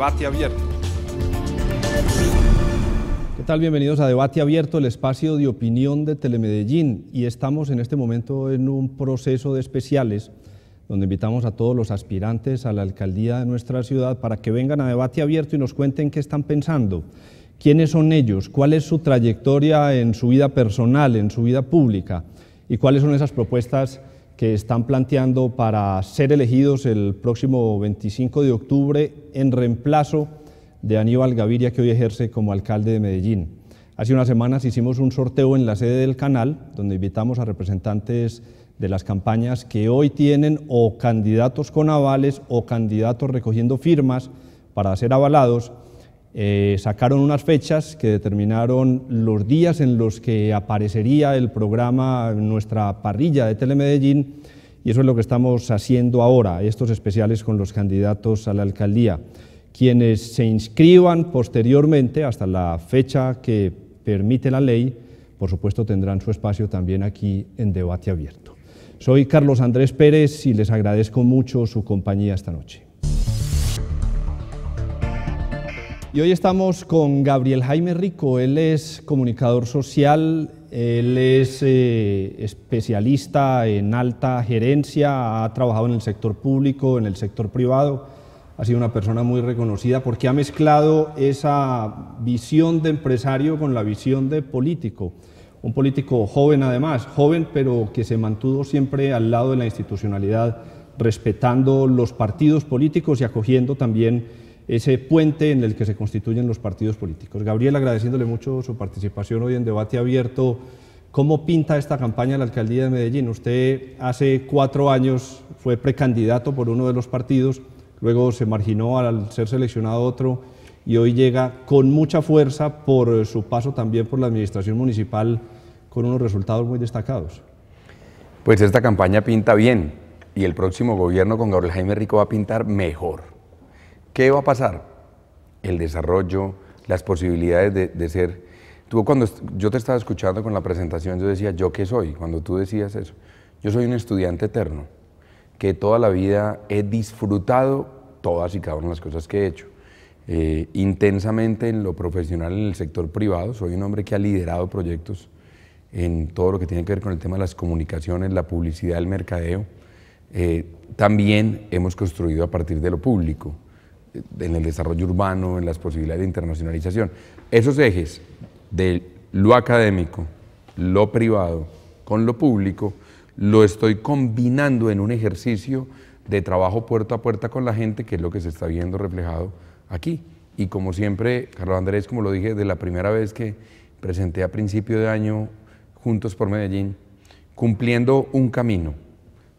Debate abierto. ¿Qué tal? Bienvenidos a Debate Abierto, el espacio de opinión de Telemedellín. Y estamos en este momento en un proceso de especiales donde invitamos a todos los aspirantes a la alcaldía de nuestra ciudad para que vengan a Debate Abierto y nos cuenten qué están pensando, quiénes son ellos, cuál es su trayectoria en su vida personal, en su vida pública y cuáles son esas propuestas que están planteando para ser elegidos el próximo 25 de octubre en reemplazo de Aníbal Gaviria, que hoy ejerce como alcalde de Medellín. Hace unas semanas hicimos un sorteo en la sede del canal, donde invitamos a representantes de las campañas que hoy tienen o candidatos con avales o candidatos recogiendo firmas para ser avalados. Eh, sacaron unas fechas que determinaron los días en los que aparecería el programa en nuestra parrilla de Telemedellín y eso es lo que estamos haciendo ahora, estos especiales con los candidatos a la alcaldía. Quienes se inscriban posteriormente, hasta la fecha que permite la ley, por supuesto tendrán su espacio también aquí en debate abierto. Soy Carlos Andrés Pérez y les agradezco mucho su compañía esta noche. Y hoy estamos con Gabriel Jaime Rico, él es comunicador social, él es eh, especialista en alta gerencia, ha trabajado en el sector público, en el sector privado ha sido una persona muy reconocida porque ha mezclado esa visión de empresario con la visión de político. Un político joven además, joven pero que se mantuvo siempre al lado de la institucionalidad, respetando los partidos políticos y acogiendo también ese puente en el que se constituyen los partidos políticos. Gabriel, agradeciéndole mucho su participación hoy en Debate Abierto. ¿Cómo pinta esta campaña la alcaldía de Medellín? Usted hace cuatro años fue precandidato por uno de los partidos luego se marginó al ser seleccionado otro y hoy llega con mucha fuerza por su paso también por la administración municipal con unos resultados muy destacados. Pues esta campaña pinta bien y el próximo gobierno con Gabriel Jaime Rico va a pintar mejor. ¿Qué va a pasar? El desarrollo, las posibilidades de, de ser... Tú cuando yo te estaba escuchando con la presentación, yo decía, ¿yo qué soy? Cuando tú decías eso. Yo soy un estudiante eterno que toda la vida he disfrutado todas y cada una de las cosas que he hecho. Eh, intensamente en lo profesional en el sector privado, soy un hombre que ha liderado proyectos en todo lo que tiene que ver con el tema de las comunicaciones, la publicidad, el mercadeo. Eh, también hemos construido a partir de lo público, en el desarrollo urbano, en las posibilidades de internacionalización. Esos ejes de lo académico, lo privado, con lo público, lo estoy combinando en un ejercicio de trabajo puerta a puerta con la gente, que es lo que se está viendo reflejado aquí. Y como siempre, Carlos Andrés, como lo dije de la primera vez que presenté a principio de año Juntos por Medellín, cumpliendo un camino.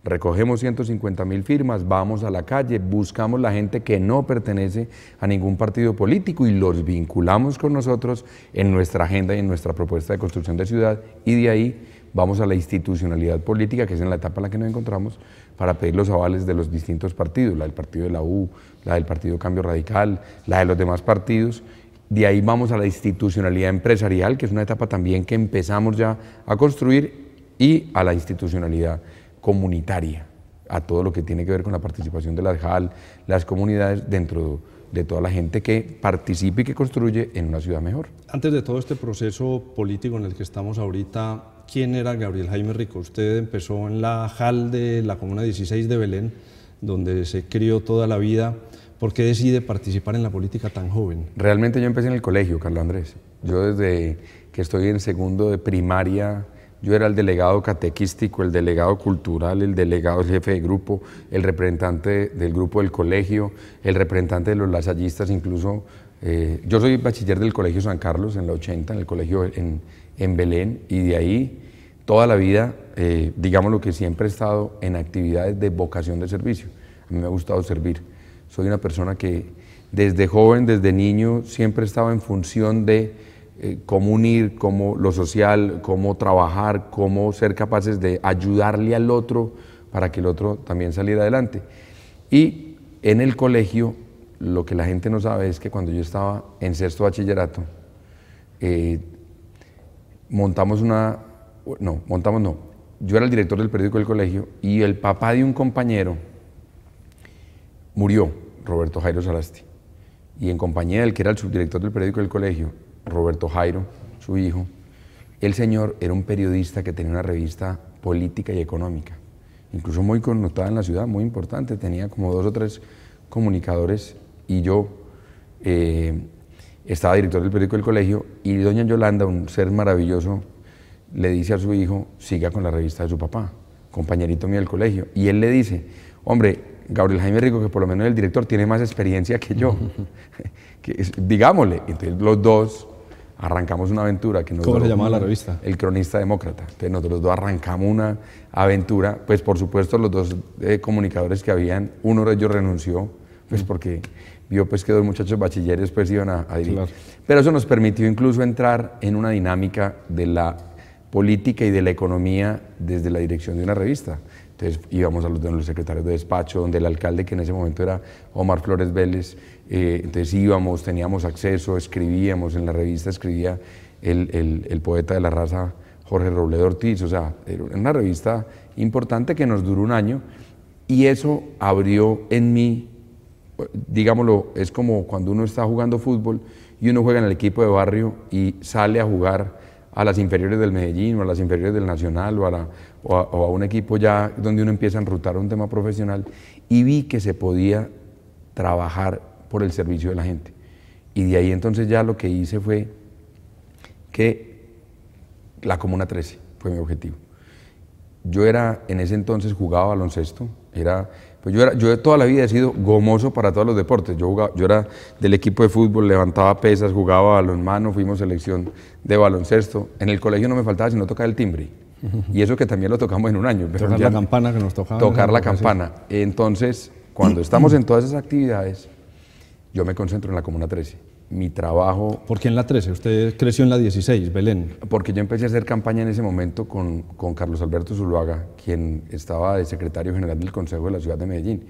Recogemos 150 mil firmas, vamos a la calle, buscamos la gente que no pertenece a ningún partido político y los vinculamos con nosotros en nuestra agenda y en nuestra propuesta de construcción de ciudad y de ahí vamos a la institucionalidad política, que es en la etapa en la que nos encontramos, para pedir los avales de los distintos partidos, la del partido de la U, la del Partido Cambio Radical, la de los demás partidos. De ahí vamos a la institucionalidad empresarial, que es una etapa también que empezamos ya a construir, y a la institucionalidad comunitaria, a todo lo que tiene que ver con la participación de la JAL, las comunidades dentro de toda la gente que participe y que construye en una ciudad mejor. Antes de todo este proceso político en el que estamos ahorita, quién era Gabriel Jaime Rico. Usted empezó en la JAL de la Comuna 16 de Belén, donde se crió toda la vida. ¿Por qué decide participar en la política tan joven? Realmente yo empecé en el colegio, Carlos Andrés. Yo desde que estoy en segundo de primaria, yo era el delegado catequístico, el delegado cultural, el delegado jefe de grupo, el representante del grupo del colegio, el representante de los lasallistas, incluso. Eh, yo soy bachiller del Colegio San Carlos en la 80, en el colegio en, Belén, y de ahí toda la vida, eh, digamos lo que siempre he estado en actividades de vocación de servicio. A mí me ha gustado servir. Soy una persona que desde joven, desde niño, siempre he estado en función de eh, cómo unir, cómo lo social, cómo trabajar, cómo ser capaces de ayudarle al otro para que el otro también saliera adelante. Y en el colegio, lo que la gente no sabe es que cuando yo estaba en sexto bachillerato, eh, montamos una no, montamos no. yo era el director del periódico del colegio y el papá de un compañero murió, Roberto Jairo Sarasti. Y en compañía del que era el subdirector del periódico del colegio, Roberto Jairo, su hijo, el señor era un periodista que tenía una revista política y económica, incluso muy connotada en la ciudad, muy importante, tenía como dos o tres comunicadores y yo eh, estaba director del periódico del colegio y doña Yolanda, un ser maravilloso, le dice a su hijo, siga con la revista de su papá, compañerito mío del colegio. Y él le dice, hombre, Gabriel Jaime Rico, que por lo menos el director tiene más experiencia que yo, que digámosle. Entonces los dos arrancamos una aventura. Que ¿Cómo se llamaba la revista? El Cronista Demócrata. Entonces nosotros dos arrancamos una aventura, pues por supuesto los dos eh, comunicadores que habían, uno de ellos renunció, pues porque vio pues que dos muchachos bachilleres pues iban a, dirigir. Pero eso nos permitió incluso entrar en una dinámica de la política y de la economía desde la dirección de una revista. Entonces íbamos a los, los secretarios de despacho, donde el alcalde, que en ese momento era Omar Flores Vélez, eh, entonces íbamos, teníamos acceso, escribíamos, en la revista escribía el, el, poeta de la raza Jorge Robledo Ortiz, o sea, era una revista importante que nos duró un año y eso abrió en mí, digámoslo, es como cuando uno está jugando fútbol y uno juega en el equipo de barrio y sale a jugar a las inferiores del Medellín o a las inferiores del Nacional o a, o a, un equipo ya donde uno empieza a enrutar un tema profesional y vi que se podía trabajar por el servicio de la gente. Y de ahí entonces ya lo que hice fue que la Comuna 13 fue mi objetivo. Yo era, en ese entonces jugaba baloncesto, era, pues yo, era, yo toda la vida he sido gomoso para todos los deportes. Yo, yo era del equipo de fútbol, levantaba pesas, jugaba balonmano, fuimos selección de baloncesto. En el colegio no me faltaba sino tocar el timbre. Y eso que también lo tocamos en un año. tocar la campana que nos tocaba. Tocar la campana. Entonces, cuando estamos en todas esas actividades, yo me concentro en la Comuna 13. Mi trabajo... ¿Por qué en la 13? Usted creció en la 16, Belén. Porque yo empecé a hacer campaña en ese momento con, con Carlos Alberto Zuluaga, quien estaba de secretario general del Consejo de la Ciudad de Medellín.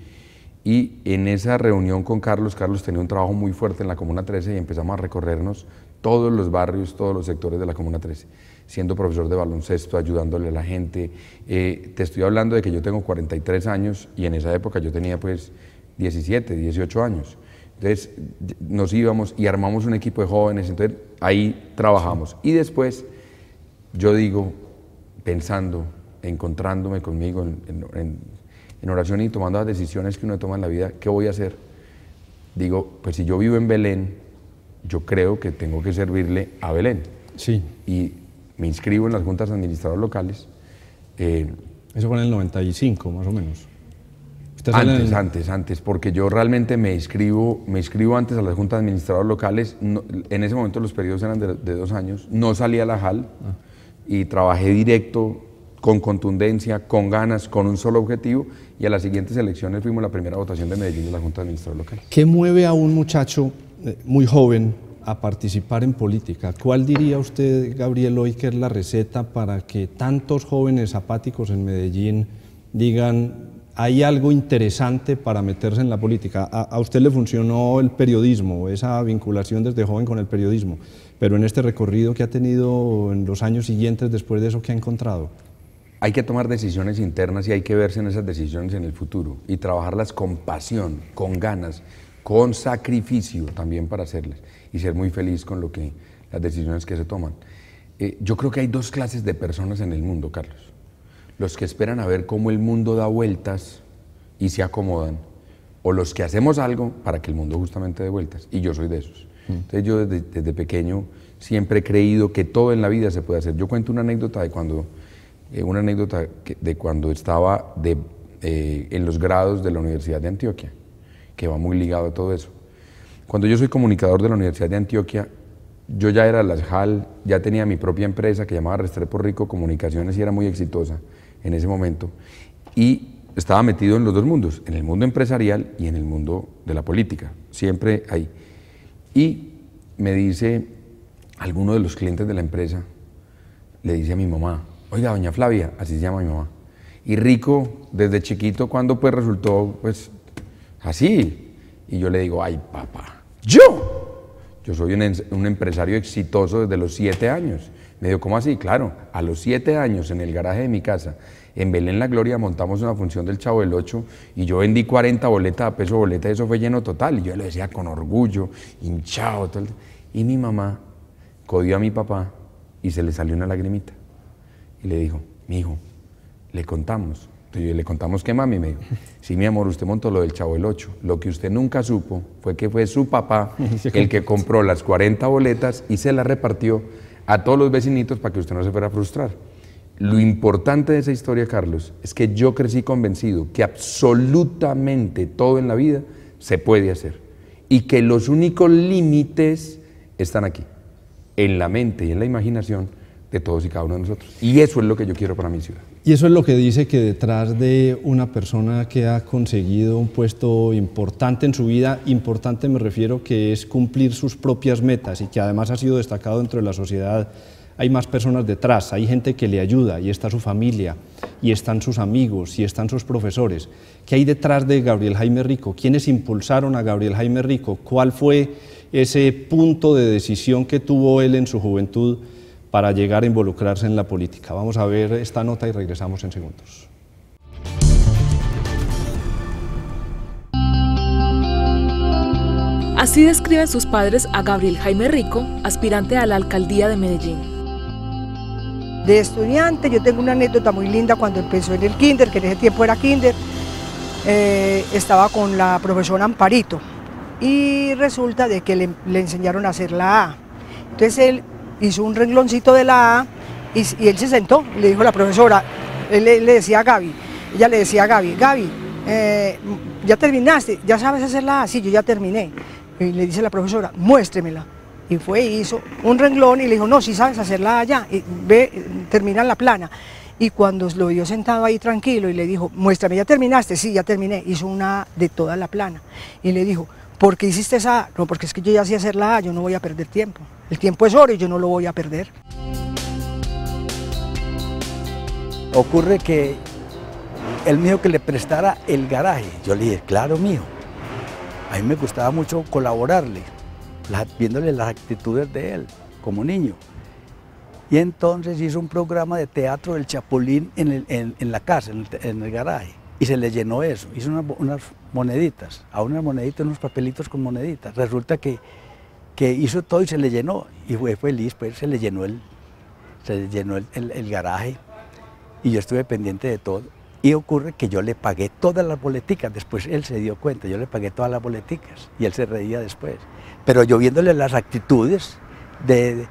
Y en esa reunión con Carlos, Carlos tenía un trabajo muy fuerte en la Comuna 13 y empezamos a recorrernos todos los barrios, todos los sectores de la Comuna 13, siendo profesor de baloncesto, ayudándole a la gente. Eh, te estoy hablando de que yo tengo 43 años y en esa época yo tenía pues 17, 18 años. Entonces nos íbamos y armamos un equipo de jóvenes, entonces ahí trabajamos. Y después yo digo, pensando, encontrándome conmigo en, oración y tomando las decisiones que uno toma en la vida, ¿qué voy a hacer? Digo, pues si yo vivo en Belén, yo creo que tengo que servirle a Belén. Sí. Y me inscribo en las juntas administradoras locales. Eh, Eso fue en el 95, más o menos. Antes, antes, antes, porque yo realmente me inscribo, me inscribo antes a las juntas administradoras locales. en ese momento los periodos eran de, dos años. No salí a la JAL ah. y trabajé directo, con contundencia, con ganas, con un solo objetivo. Y a las siguientes elecciones fuimos la primera votación de Medellín de la Junta Administradora Local. ¿Qué mueve a un muchacho eh, muy joven a participar en política? ¿Cuál diría usted, Gabriel, hoy que es la receta para que tantos jóvenes apáticos en Medellín digan hay algo interesante para meterse en la política. A, usted le funcionó el periodismo, esa vinculación desde joven con el periodismo, pero en este recorrido que ha tenido en los años siguientes después de eso, ¿qué ha encontrado? Hay que tomar decisiones internas y hay que verse en esas decisiones en el futuro y trabajarlas con pasión, con ganas, con sacrificio también para hacerlas y ser muy feliz con lo que, las decisiones que se toman. Eh, yo creo que hay dos clases de personas en el mundo, Carlos los que esperan a ver cómo el mundo da vueltas y se acomodan, o los que hacemos algo para que el mundo justamente dé vueltas, y yo soy de esos. Mm. Entonces yo desde, pequeño siempre he creído que todo en la vida se puede hacer. Yo cuento una anécdota de cuando, eh, una anécdota de cuando estaba de, eh, en los grados de la Universidad de Antioquia, que va muy ligado a todo eso. Cuando yo soy comunicador de la Universidad de Antioquia, yo ya era la JAL, ya tenía mi propia empresa que llamaba Restrepo Rico Comunicaciones y era muy exitosa en ese momento, y estaba metido en los dos mundos, en el mundo empresarial y en el mundo de la política, siempre ahí. Y me dice alguno de los clientes de la empresa, le dice a mi mamá, oiga, doña Flavia, así se llama mi mamá, y Rico desde chiquito, cuando pues resultó pues así, y yo le digo, ay papá, yo, yo soy un, un empresario exitoso desde los siete años, Me dijo, ¿cómo así? Claro, a los siete años en el garaje de mi casa, en Belén La Gloria, montamos una función del Chavo del Ocho y yo vendí 40 boletas a peso boleta y eso fue lleno total. Y yo le decía con orgullo, hinchado. Todo Y mi mamá codió a mi papá y se le salió una lagrimita. Y le dijo, mi hijo, le contamos. Entonces, le contamos que mami me dijo, sí mi amor, usted montó lo del Chavo del Ocho. Lo que usted nunca supo fue que fue su papá el que compró las 40 boletas y se las repartió a todos los vecinitos para que usted no se fuera a frustrar. Lo importante de esa historia, Carlos, es que yo crecí convencido que absolutamente todo en la vida se puede hacer y que los únicos límites están aquí, en la mente y en la imaginación de todos y cada uno de nosotros. Y eso es lo que yo quiero para mi ciudad. Y eso es lo que dice que detrás de una persona que ha conseguido un puesto importante en su vida, importante me refiero que es cumplir sus propias metas y que además ha sido destacado dentro de la sociedad, hay más personas detrás, hay gente que le ayuda y está su familia y están sus amigos y están sus profesores. ¿Qué hay detrás de Gabriel Jaime Rico? ¿Quiénes impulsaron a Gabriel Jaime Rico? ¿Cuál fue ese punto de decisión que tuvo él en su juventud? Para llegar a involucrarse en la política. Vamos a ver esta nota y regresamos en segundos. Así describen sus padres a Gabriel Jaime Rico, aspirante a la alcaldía de Medellín. De estudiante, yo tengo una anécdota muy linda cuando empezó en el kinder, que en ese tiempo era kinder, eh, estaba con la profesora Amparito y resulta de que le, le enseñaron a hacer la A. Entonces él hizo un rengloncito de la A y, él se sentó, le dijo la profesora, él le, decía a Gaby, ella le decía a Gaby, Gaby, eh, ya terminaste, ya sabes hacer la A, sí, yo ya terminé. Y le dice la profesora, muéstremela. Y fue y hizo un renglón y le dijo, no, si sabes hacer la A ya, y ve, termina la plana. Y cuando lo vio sentado ahí tranquilo y le dijo, muéstrame, ¿ya terminaste? Sí, ya terminé. Hizo una de toda la plana. Y le dijo, ¿por qué hiciste esa? No, porque es que yo ya sé hacer la A, yo no voy a perder tiempo. El tiempo es oro y yo no lo voy a perder. Ocurre que él me dijo que le prestara el garaje. Yo le dije, claro, mío. A mí me gustaba mucho colaborarle, viéndole las actitudes de él como niño. Y entonces hizo un programa de teatro del Chapulín en, la casa, en el, garaje. Y se le llenó eso. Hizo unas moneditas, a unas moneditas, unos papelitos con moneditas. Resulta que que hizo todo y se le llenó. Y fue feliz, pues se le llenó el, se llenó el, garaje y yo estuve pendiente de todo. Y ocurre que yo le pagué todas las boleticas, después él se dio cuenta, yo le pagué todas las boleticas y él se reía después. Pero yo viéndole las actitudes de,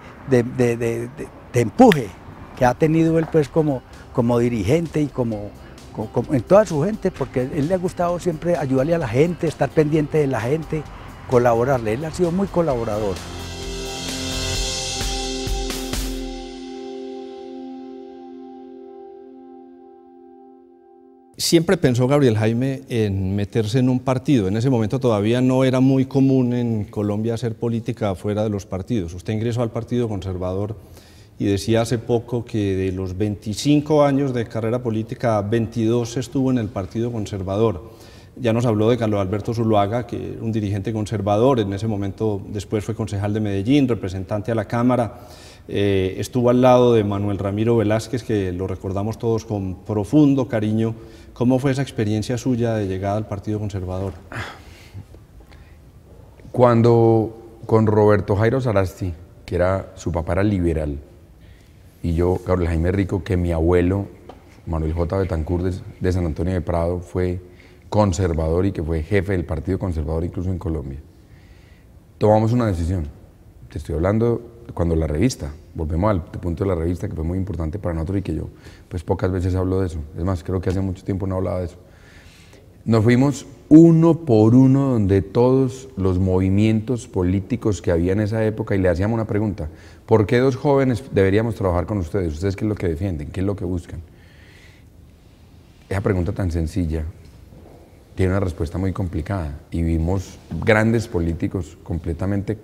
empuje que ha tenido él pues como, como dirigente y como, como, en toda su gente, porque él le ha gustado siempre ayudarle a la gente, estar pendiente de la gente, colaborarle. Él ha sido muy colaborador. Siempre pensó Gabriel Jaime en meterse en un partido. En ese momento todavía no era muy común en Colombia hacer política fuera de los partidos. Usted ingresó al Partido Conservador y decía hace poco que de los 25 años de carrera política, 22 estuvo en el Partido Conservador. Ya nos habló de Carlos Alberto Zuluaga, que era un dirigente conservador, en ese momento después fue concejal de Medellín, representante a la Cámara, eh, estuvo al lado de Manuel Ramiro Velázquez, que lo recordamos todos con profundo cariño. ¿Cómo fue esa experiencia suya de llegada al Partido Conservador? Cuando con Roberto Jairo Sarasti, que era su papá era liberal, y yo, Carlos Jaime Rico, que mi abuelo, Manuel J. Betancourt de, de San Antonio de Prado, fue conservador y que fue jefe del Partido Conservador incluso en Colombia. Tomamos una decisión. Te estoy hablando cuando la revista, volvemos al punto de la revista que fue muy importante para nosotros y que yo pues pocas veces hablo de eso. Es más, creo que hace mucho tiempo no hablaba de eso. Nos fuimos uno por uno donde todos los movimientos políticos que había en esa época y le hacíamos una pregunta. ¿Por qué dos jóvenes deberíamos trabajar con ustedes? ¿Ustedes qué es lo que defienden? ¿Qué es lo que buscan? Esa pregunta tan sencilla tiene una respuesta muy complicada y vimos grandes políticos completamente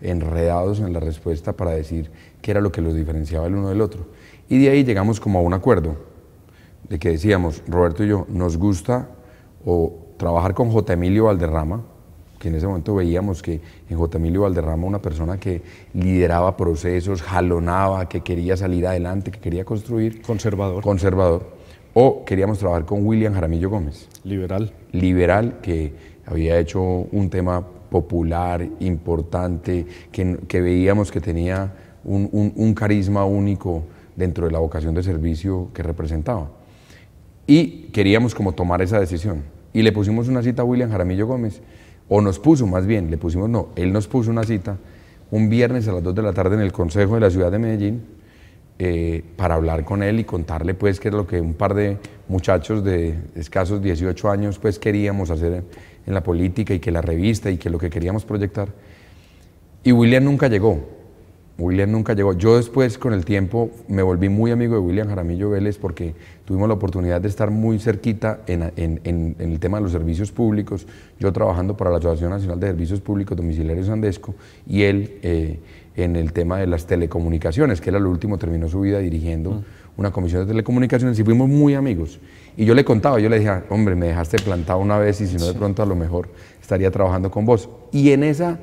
enredados en la respuesta para decir qué era lo que los diferenciaba el uno del otro. Y de ahí llegamos como a un acuerdo de que decíamos, Roberto y yo, nos gusta o trabajar con J. Emilio Valderrama, que en ese momento veíamos que en J. Emilio Valderrama una persona que lideraba procesos, jalonaba, que quería salir adelante, que quería construir. Conservador. Conservador. O queríamos trabajar con William Jaramillo Gómez. Liberal. Liberal, que había hecho un tema popular, importante, que, veíamos que tenía un, carisma único dentro de la vocación de servicio que representaba. Y queríamos como tomar esa decisión. Y le pusimos una cita a William Jaramillo Gómez, o nos puso más bien, le pusimos no, él nos puso una cita un viernes a las 2 de la tarde en el Consejo de la Ciudad de Medellín eh, para hablar con él y contarle pues qué es lo que un par de muchachos de escasos 18 años pues queríamos hacer en la política y que la revista y que lo que queríamos proyectar. Y William nunca llegó. William nunca llegó. Yo después, con el tiempo, me volví muy amigo de William Jaramillo Vélez porque tuvimos la oportunidad de estar muy cerquita en, el tema de los servicios públicos. Yo trabajando para la Asociación Nacional de Servicios Públicos Domiciliarios Andesco y él eh, en el tema de las telecomunicaciones, que era lo último, terminó su vida dirigiendo mm. una comisión de telecomunicaciones y fuimos muy amigos. Y yo le contaba, yo le dije, hombre, me dejaste plantado una vez y si no de pronto a lo mejor estaría trabajando con vos. Y en, esa,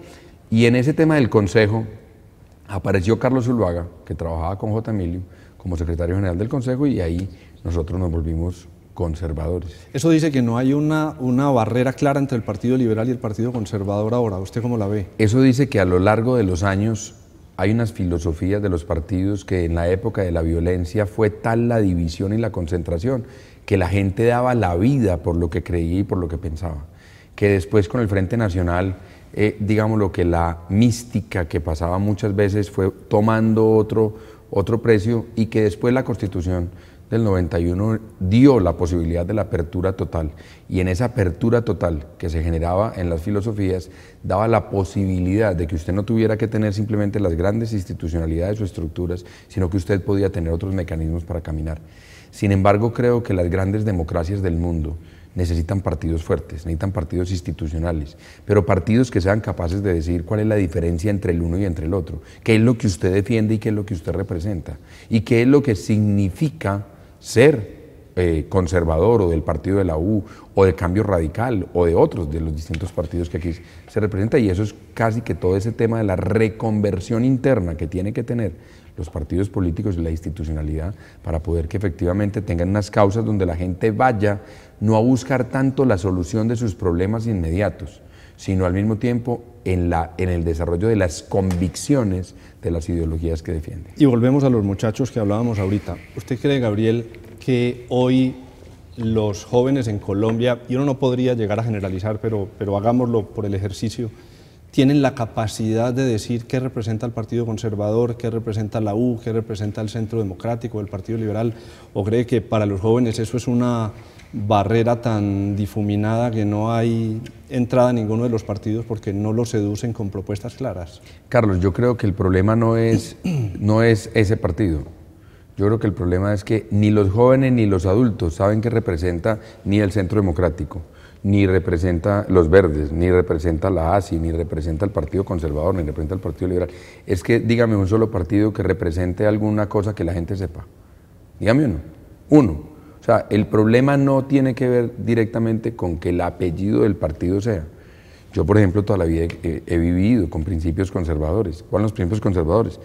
y en ese tema del consejo apareció Carlos Zuluaga, que trabajaba con J. Emilio como secretario general del consejo y ahí nosotros nos volvimos conservadores. Eso dice que no hay una, una barrera clara entre el Partido Liberal y el Partido Conservador ahora. ¿Usted cómo la ve? Eso dice que a lo largo de los años hay unas filosofías de los partidos que en la época de la violencia fue tal la división y la concentración que la gente daba la vida por lo que creía y por lo que pensaba. Que después con el Frente Nacional, eh, digamos lo que la mística que pasaba muchas veces fue tomando otro, otro precio y que después la Constitución del 91 dio la posibilidad de la apertura total y en esa apertura total que se generaba en las filosofías daba la posibilidad de que usted no tuviera que tener simplemente las grandes institucionalidades o estructuras, sino que usted podía tener otros mecanismos para caminar. Sin embargo, creo que las grandes democracias del mundo necesitan partidos fuertes, necesitan partidos institucionales, pero partidos que sean capaces de decir cuál es la diferencia entre el uno y entre el otro, qué es lo que usted defiende y qué es lo que usted representa, y qué es lo que significa ser eh, conservador o del partido de la U o de cambio radical o de otros de los distintos partidos que aquí se representa y eso es casi que todo ese tema de la reconversión interna que tiene que tener los partidos políticos y la institucionalidad para poder que efectivamente tengan unas causas donde la gente vaya no a buscar tanto la solución de sus problemas inmediatos, sino al mismo tiempo en, la, en el desarrollo de las convicciones de las ideologías que defiende. Y volvemos a los muchachos que hablábamos ahorita. ¿Usted cree, Gabriel, que hoy los jóvenes en Colombia, y uno no podría llegar a generalizar, pero, pero hagámoslo por el ejercicio, tienen la capacidad de decir qué representa el Partido Conservador, qué representa la U, qué representa el Centro Democrático, el Partido Liberal, o cree que para los jóvenes eso es una barrera tan difuminada que no hay entrada a ninguno de los partidos porque no los seducen con propuestas claras? Carlos, yo creo que el problema no es, no es ese partido. Yo creo que el problema es que ni los jóvenes ni los adultos saben qué representa ni el Centro Democrático ni representa los verdes, ni representa la ASI, ni representa el Partido Conservador, ni representa el Partido Liberal. Es que dígame un solo partido que represente alguna cosa que la gente sepa. Dígame uno. Uno. O sea, el problema no tiene que ver directamente con que el apellido del partido sea. Yo, por ejemplo, toda la vida he, he vivido con principios conservadores. ¿Cuáles son los principios conservadores?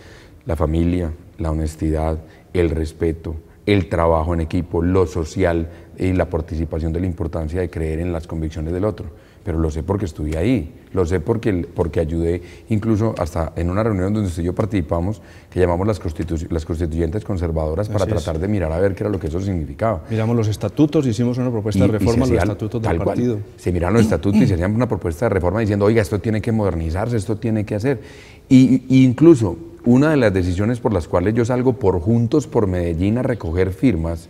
La familia, la honestidad, el respeto, el trabajo en equipo, lo social, y la participación de la importancia de creer en las convicciones del otro. Pero lo sé porque estuve ahí, lo sé porque, porque ayudé incluso hasta en una reunión donde usted y yo participamos, que llamamos las, las constituyentes conservadoras para tratar de mirar a ver qué era lo que eso significaba. Miramos los estatutos, hicimos una propuesta de reforma de los estatutos del partido. Se miraron los estatutos y se hacían una propuesta de reforma diciendo, oiga, esto tiene que modernizarse, esto tiene que hacer. Y, y incluso una de las decisiones por las cuales yo salgo por Juntos por Medellín a recoger firmas,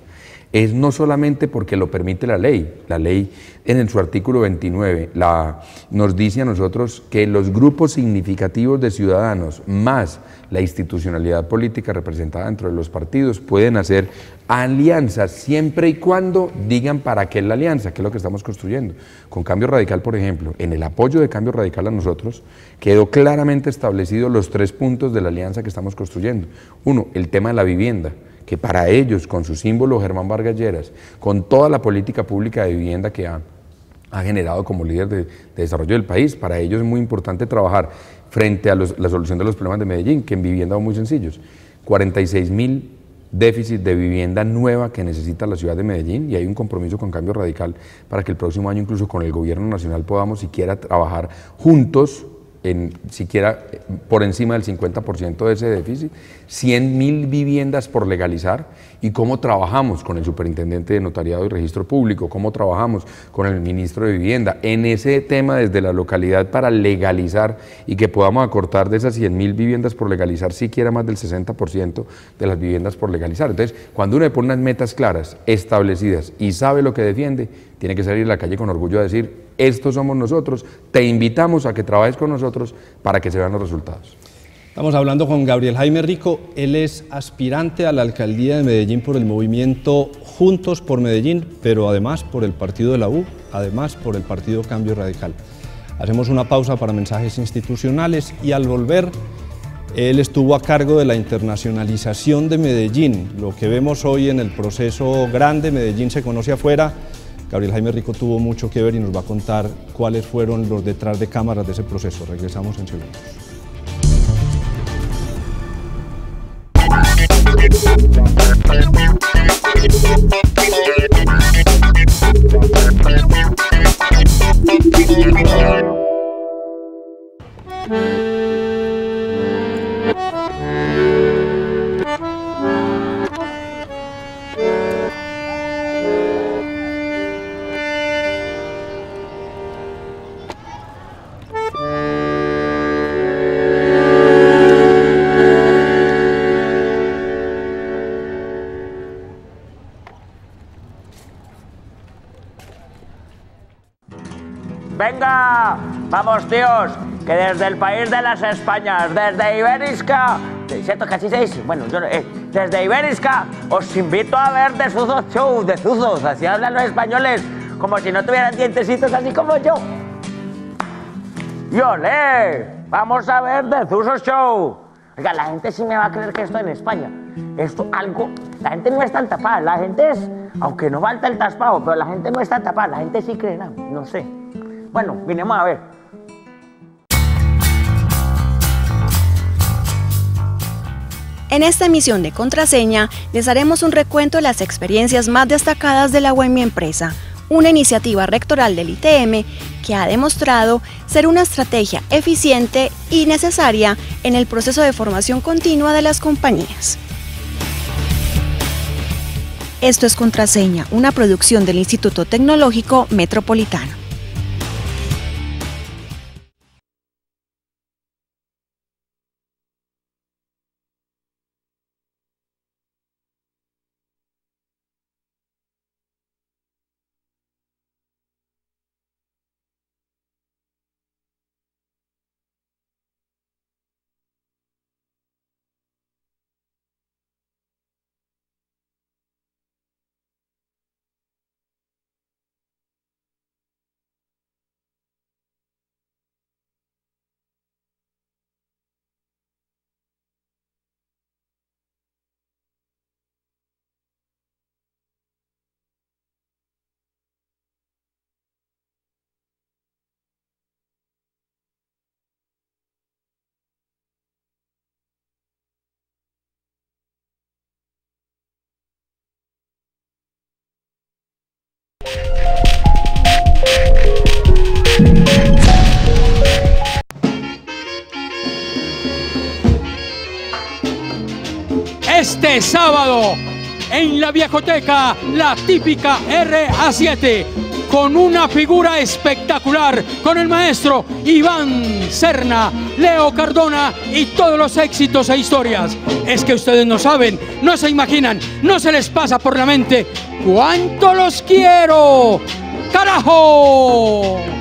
es no solamente porque lo permite la ley, la ley en su artículo 29 la, nos dice a nosotros que los grupos significativos de ciudadanos más la institucionalidad política representada dentro de los partidos pueden hacer alianzas siempre y cuando digan para qué es la alianza, que es lo que estamos construyendo. Con Cambio Radical, por ejemplo, en el apoyo de Cambio Radical a nosotros, quedó claramente establecido los tres puntos de la alianza que estamos construyendo. Uno, el tema de la vivienda que para ellos, con su símbolo Germán Vargas Lleras, con toda la política pública de vivienda que ha ha generado como líder de, desarrollo del país. Para ellos es muy importante trabajar frente a la solución de los problemas de Medellín, que en vivienda son muy sencillos. 46 mil déficit de vivienda nueva que necesita la ciudad de Medellín y hay un compromiso con cambio radical para que el próximo año incluso con el gobierno nacional podamos siquiera trabajar juntos en siquiera por encima del 50% de ese déficit, 100 mil viviendas por legalizar. Y cómo trabajamos con el superintendente de notariado y registro público, cómo trabajamos con el ministro de vivienda en ese tema desde la localidad para legalizar y que podamos acortar de esas 100 mil viviendas por legalizar siquiera más del 60% de las viviendas por legalizar. Entonces, cuando uno le pone unas metas claras, establecidas y sabe lo que defiende, tiene que salir a la calle con orgullo a decir, estos somos nosotros, te invitamos a que trabajes con nosotros para que se vean los resultados. Estamos hablando con Gabriel Jaime Rico, él es aspirante a la alcaldía de Medellín por el movimiento Juntos por Medellín, pero además por el partido de la U, además por el partido Cambio Radical. Hacemos una pausa para mensajes institucionales y al volver él estuvo a cargo de la internacionalización de Medellín, lo que vemos hoy en el proceso grande, Medellín se conoce afuera, Gabriel Jaime Rico tuvo mucho que ver y nos va a contar cuáles fueron los detrás de cámaras de ese proceso. Regresamos en segundos. Vamos, tíos, que desde el país de las Españas, desde Iberisca, ¿cierto que así se dice? Bueno, yo, eh, desde Iberisca os invito a ver de Zuzos Show, de Zuzos, así hablan los españoles, como si no tuvieran dientecitos así como yo. Y olé, vamos a ver de Zuzos Show. Oiga, la gente sí me va a creer que esto en España. Esto algo, la gente no es tan tapada, la gente es, aunque no falta el taspado, pero la gente no está tapada, la gente sí cree, no sé. Bueno, vinimos a ver. En esta emisión de Contraseña les haremos un recuento de las experiencias más destacadas de la web Mi Empresa, una iniciativa rectoral del ITM que ha demostrado ser una estrategia eficiente y necesaria en el proceso de formación continua de las compañías. Esto es Contraseña, una producción del Instituto Tecnológico Metropolitano. Este sábado en la Viejoteca, la típica RA7 con una figura espectacular, con el maestro Iván Serna, Leo Cardona y todos los éxitos e historias. Es que ustedes no saben, no se imaginan, no se les pasa por la mente cuánto los quiero. ¡Carajo!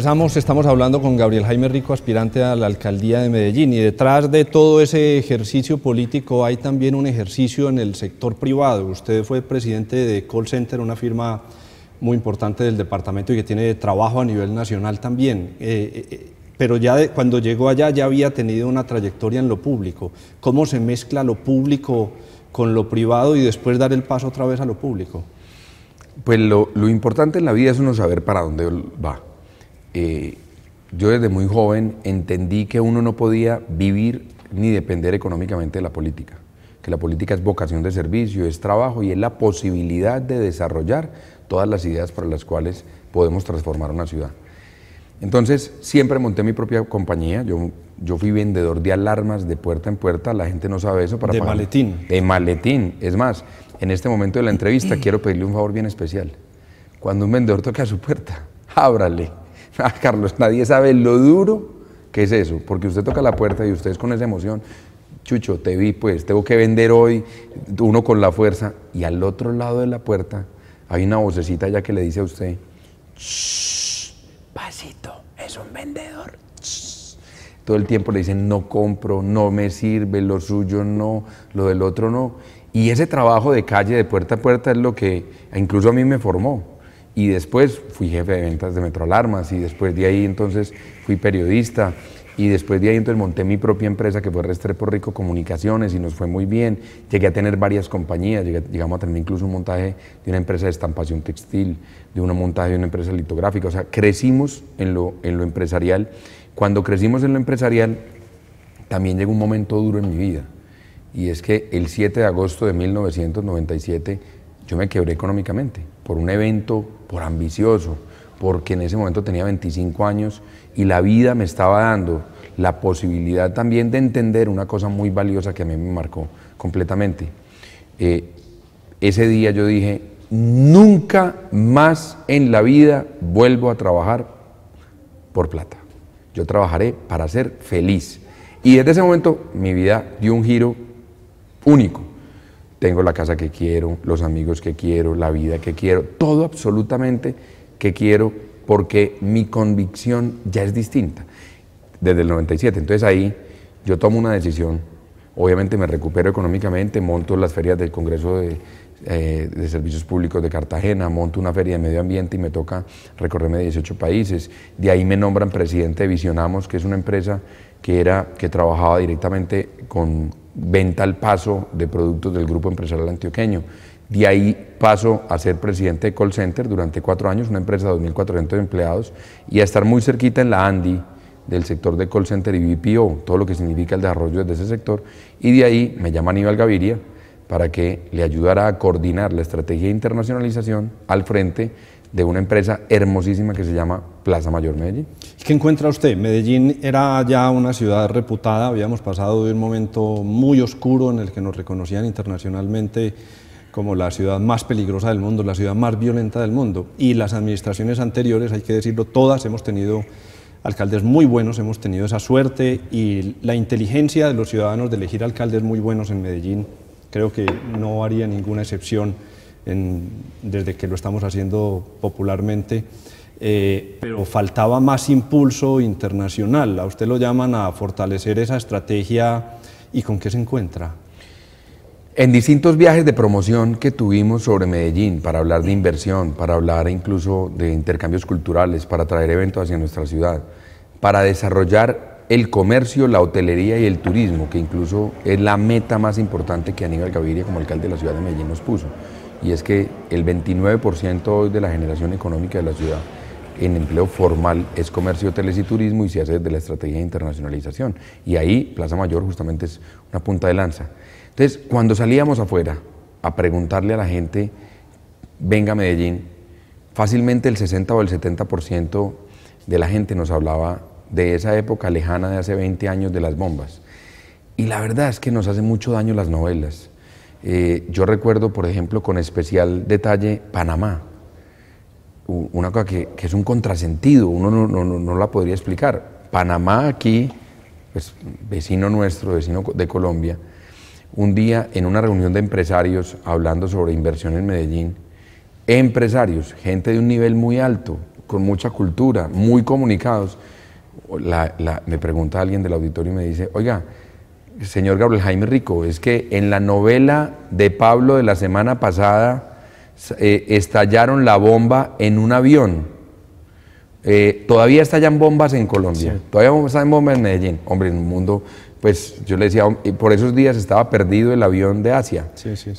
Regresamos, estamos hablando con Gabriel Jaime Rico, aspirante a la alcaldía de Medellín, y detrás de todo ese ejercicio político hay también un ejercicio en el sector privado. Usted fue presidente de Call Center, una firma muy importante del departamento y que tiene trabajo a nivel nacional también. Eh, eh, pero ya cuando llegó allá ya había tenido una trayectoria en lo público. ¿Cómo se mezcla lo público con lo privado y después dar el paso otra vez a lo público? Pues lo, importante en la vida es uno saber para dónde va. Eh, yo desde muy joven entendí que uno no podía vivir ni depender económicamente de la política, que la política es vocación de servicio, es trabajo y es la posibilidad de desarrollar todas las ideas para las cuales podemos transformar una ciudad. Entonces siempre monté mi propia compañía, yo, yo fui vendedor de alarmas de puerta en puerta, la gente no sabe eso. Para de maletín. De maletín, es más, en este momento de la entrevista quiero pedirle un favor bien especial. Cuando un vendedor toque a su puerta, ábrale. Ah, Carlos, nadie sabe lo duro que es eso, porque usted toca la puerta y ustedes con esa emoción, Chucho, te vi, pues tengo que vender hoy, uno con la fuerza, y al otro lado de la puerta hay una vocecita ya que le dice a usted, pasito, es un vendedor. Todo el tiempo le dicen, no compro, no me sirve, lo suyo no, lo del otro no. Y ese trabajo de calle, de puerta a puerta, es lo que incluso a mí me formó. Y después fui jefe de ventas de Metroalarmas y después de ahí entonces fui periodista y después de ahí entonces monté mi propia empresa que fue Restrepo Rico Comunicaciones y nos fue muy bien. Llegué a tener varias compañías, llegamos a tener incluso un montaje de una empresa de estampación textil, de un montaje de una empresa litográfica, o sea, crecimos en lo, en lo empresarial. Cuando crecimos en lo empresarial, también llegó un momento duro en mi vida y es que el 7 de agosto de 1997 yo me quebré económicamente por un evento, por ambicioso, porque en ese momento tenía 25 años y la vida me estaba dando la posibilidad también de entender una cosa muy valiosa que a mí me marcó completamente. Eh, ese día yo dije, nunca más en la vida vuelvo a trabajar por plata. Yo trabajaré para ser feliz. Y desde ese momento mi vida dio un giro único. Tengo la casa que quiero, los amigos que quiero, la vida que quiero, todo absolutamente que quiero porque mi convicción ya es distinta desde el 97. Entonces ahí yo tomo una decisión, obviamente me recupero económicamente, monto las ferias del Congreso de, eh, Servicios Públicos de Cartagena, monto una feria de medio ambiente y me toca recorrerme 18 países. De ahí me nombran presidente de Visionamos, que es una empresa que, era, que trabajaba directamente con venta al paso de productos del grupo empresarial antioqueño. De ahí paso a ser presidente de Call Center durante cuatro años, una empresa de 2.400 empleados, y a estar muy cerquita en la ANDI del sector de Call Center y BPO, todo lo que significa el desarrollo de ese sector. Y de ahí me llama Aníbal Gaviria para que le ayudara a coordinar la estrategia de internacionalización al frente de una empresa hermosísima que se llama Plaza Mayor Medellín. ¿Qué encuentra usted? Medellín era ya una ciudad reputada, habíamos pasado de un momento muy oscuro en el que nos reconocían internacionalmente como la ciudad más peligrosa del mundo, la ciudad más violenta del mundo. Y las administraciones anteriores, hay que decirlo, todas hemos tenido alcaldes muy buenos, hemos tenido esa suerte y la inteligencia de los ciudadanos de elegir alcaldes muy buenos en Medellín, creo que no haría ninguna excepción desde que lo estamos haciendo popularmente, eh, pero faltaba más impulso internacional. A usted lo llaman a fortalecer esa estrategia y con qué se encuentra. En distintos viajes de promoción que tuvimos sobre Medellín para hablar de inversión, para hablar incluso de intercambios culturales, para traer eventos hacia nuestra ciudad, para desarrollar el comercio, la hotelería y el turismo, que incluso es la meta más importante que Aníbal Gaviria como alcalde de la ciudad de Medellín nos puso y es que el 29% de la generación económica de la ciudad en empleo formal es comercio, hoteles y turismo y se hace desde la estrategia de internacionalización. Y ahí Plaza Mayor justamente es una punta de lanza. Entonces, cuando salíamos afuera a preguntarle a la gente, venga a Medellín, fácilmente el 60 o el 70% de la gente nos hablaba de esa época lejana de hace 20 años de las bombas. Y la verdad es que nos hace mucho daño las novelas. Eh, yo recuerdo, por ejemplo, con especial detalle Panamá, una cosa que, es un contrasentido, uno no, la podría explicar. Panamá aquí, pues, vecino nuestro, vecino de Colombia, un día en una reunión de empresarios hablando sobre inversión en Medellín, empresarios, gente de un nivel muy alto, con mucha cultura, muy comunicados. me pregunta alguien del auditorio y me dice, oiga, señor Gabriel Jaime Rico, es que en la novela de Pablo de la semana pasada eh, estallaron la bomba en un avión. Eh, todavía estallan bombas en Colombia, todavía están bombas en Medellín. Hombre, en un mundo pues yo le decía, por esos días estaba perdido el avión de Asia.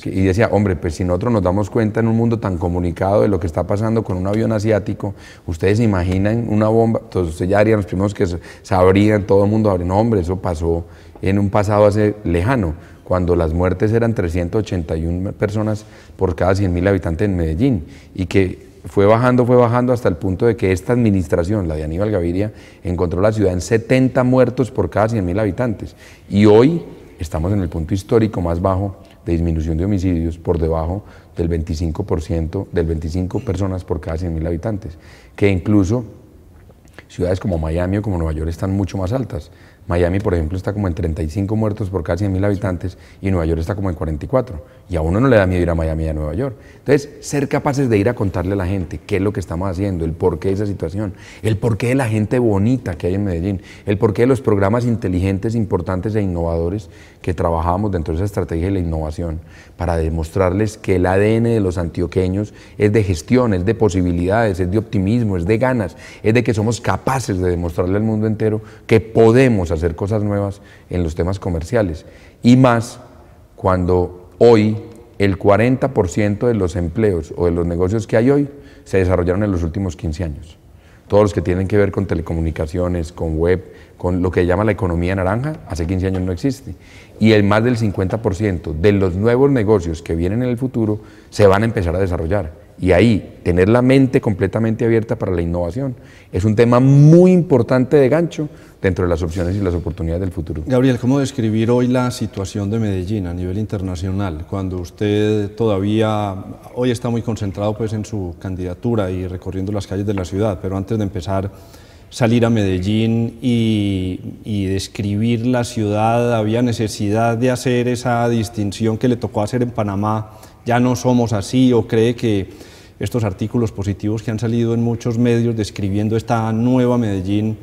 y decía, hombre, pues si nosotros nos damos cuenta en un mundo tan comunicado de lo que está pasando con un avión asiático, ustedes imaginan una bomba, entonces ya harían los primeros que sabrían, todo el mundo habría, no, hombre, eso pasó en un pasado hace lejano, cuando las muertes eran 381 personas por cada 100.000 habitantes en Medellín, y que fue bajando, fue bajando hasta el punto de que esta administración, la de Aníbal Gaviria, encontró la ciudad en 70 muertos por cada 100.000 habitantes. Y hoy estamos en el punto histórico más bajo de disminución de homicidios, por debajo del 25%, del 25 personas por cada 100.000 habitantes, que incluso ciudades como Miami o como Nueva York están mucho más altas. Miami, por ejemplo, está como en 35 muertos por cada 100.000 habitantes y Nueva York está como en 44. Y a uno no le da miedo ir a Miami y a Nueva York. Entonces, ser capaces de ir a contarle a la gente qué es lo que estamos haciendo, el porqué de esa situación, el porqué de la gente bonita que hay en Medellín, el porqué de los programas inteligentes, importantes e innovadores que trabajamos dentro de esa estrategia de la innovación, para demostrarles que el ADN de los antioqueños es de gestión, es de posibilidades, es de optimismo, es de ganas, es de que somos capaces de demostrarle al mundo entero que podemos hacer cosas nuevas en los temas comerciales. Y más cuando hoy el 40% de los empleos o de los negocios que hay hoy se desarrollaron en los últimos 15 años. Todos los que tienen que ver con telecomunicaciones, con web, con lo que llama la economía naranja, hace 15 años no existe. Y el más del 50% de los nuevos negocios que vienen en el futuro se van a empezar a desarrollar. Y ahí, tener la mente completamente abierta para la innovación es un tema muy importante de gancho dentro de las opciones y las oportunidades del futuro. Gabriel, ¿cómo describir hoy la situación de Medellín a nivel internacional? Cuando usted todavía, hoy está muy concentrado pues en su candidatura y recorriendo las calles de la ciudad, pero antes de empezar salir a Medellín y, y, describir la ciudad, había necesidad de hacer esa distinción que le tocó hacer en Panamá, ya no somos así, o cree que estos artículos positivos que han salido en muchos medios describiendo esta nueva Medellín,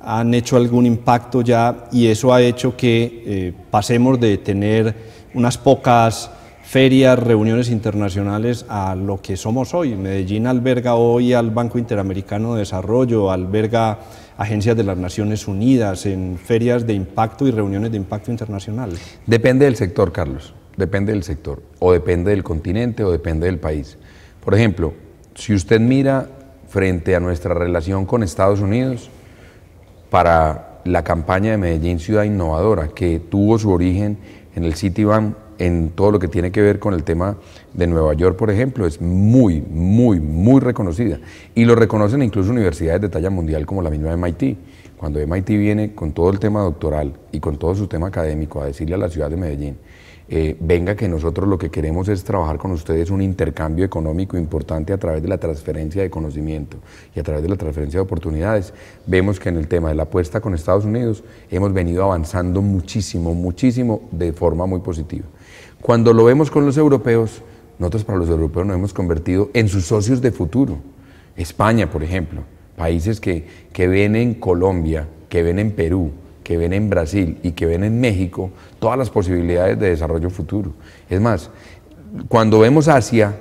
han hecho algún impacto ya y eso ha hecho que eh, pasemos de tener unas pocas ferias, reuniones internacionales a lo que somos hoy. Medellín alberga hoy al Banco Interamericano de Desarrollo, alberga agencias de las Naciones Unidas en ferias de impacto y reuniones de impacto internacional. Depende del sector, Carlos, depende del sector, o depende del continente o depende del país. Por ejemplo, si usted mira frente a nuestra relación con Estados Unidos, para la campaña de Medellín Ciudad Innovadora, que tuvo su origen en el Citibank, en todo lo que tiene que ver con el tema de Nueva York, por ejemplo, es muy, muy, muy reconocida. Y lo reconocen incluso universidades de talla mundial como la misma MIT. Cuando MIT viene con todo el tema doctoral y con todo su tema académico a decirle a la ciudad de Medellín, eh, venga que nosotros lo que queremos es trabajar con ustedes un intercambio económico importante a través de la transferencia de conocimiento y a través de la transferencia de oportunidades. Vemos que en el tema de la apuesta con Estados Unidos hemos venido avanzando muchísimo, muchísimo de forma muy positiva. Cuando lo vemos con los europeos, nosotros para los europeos nos hemos convertido en sus socios de futuro. España, por ejemplo, países que, que ven en Colombia, que ven en Perú, que ven en Brasil y que ven en México todas las posibilidades de desarrollo futuro. Es más, cuando vemos Asia,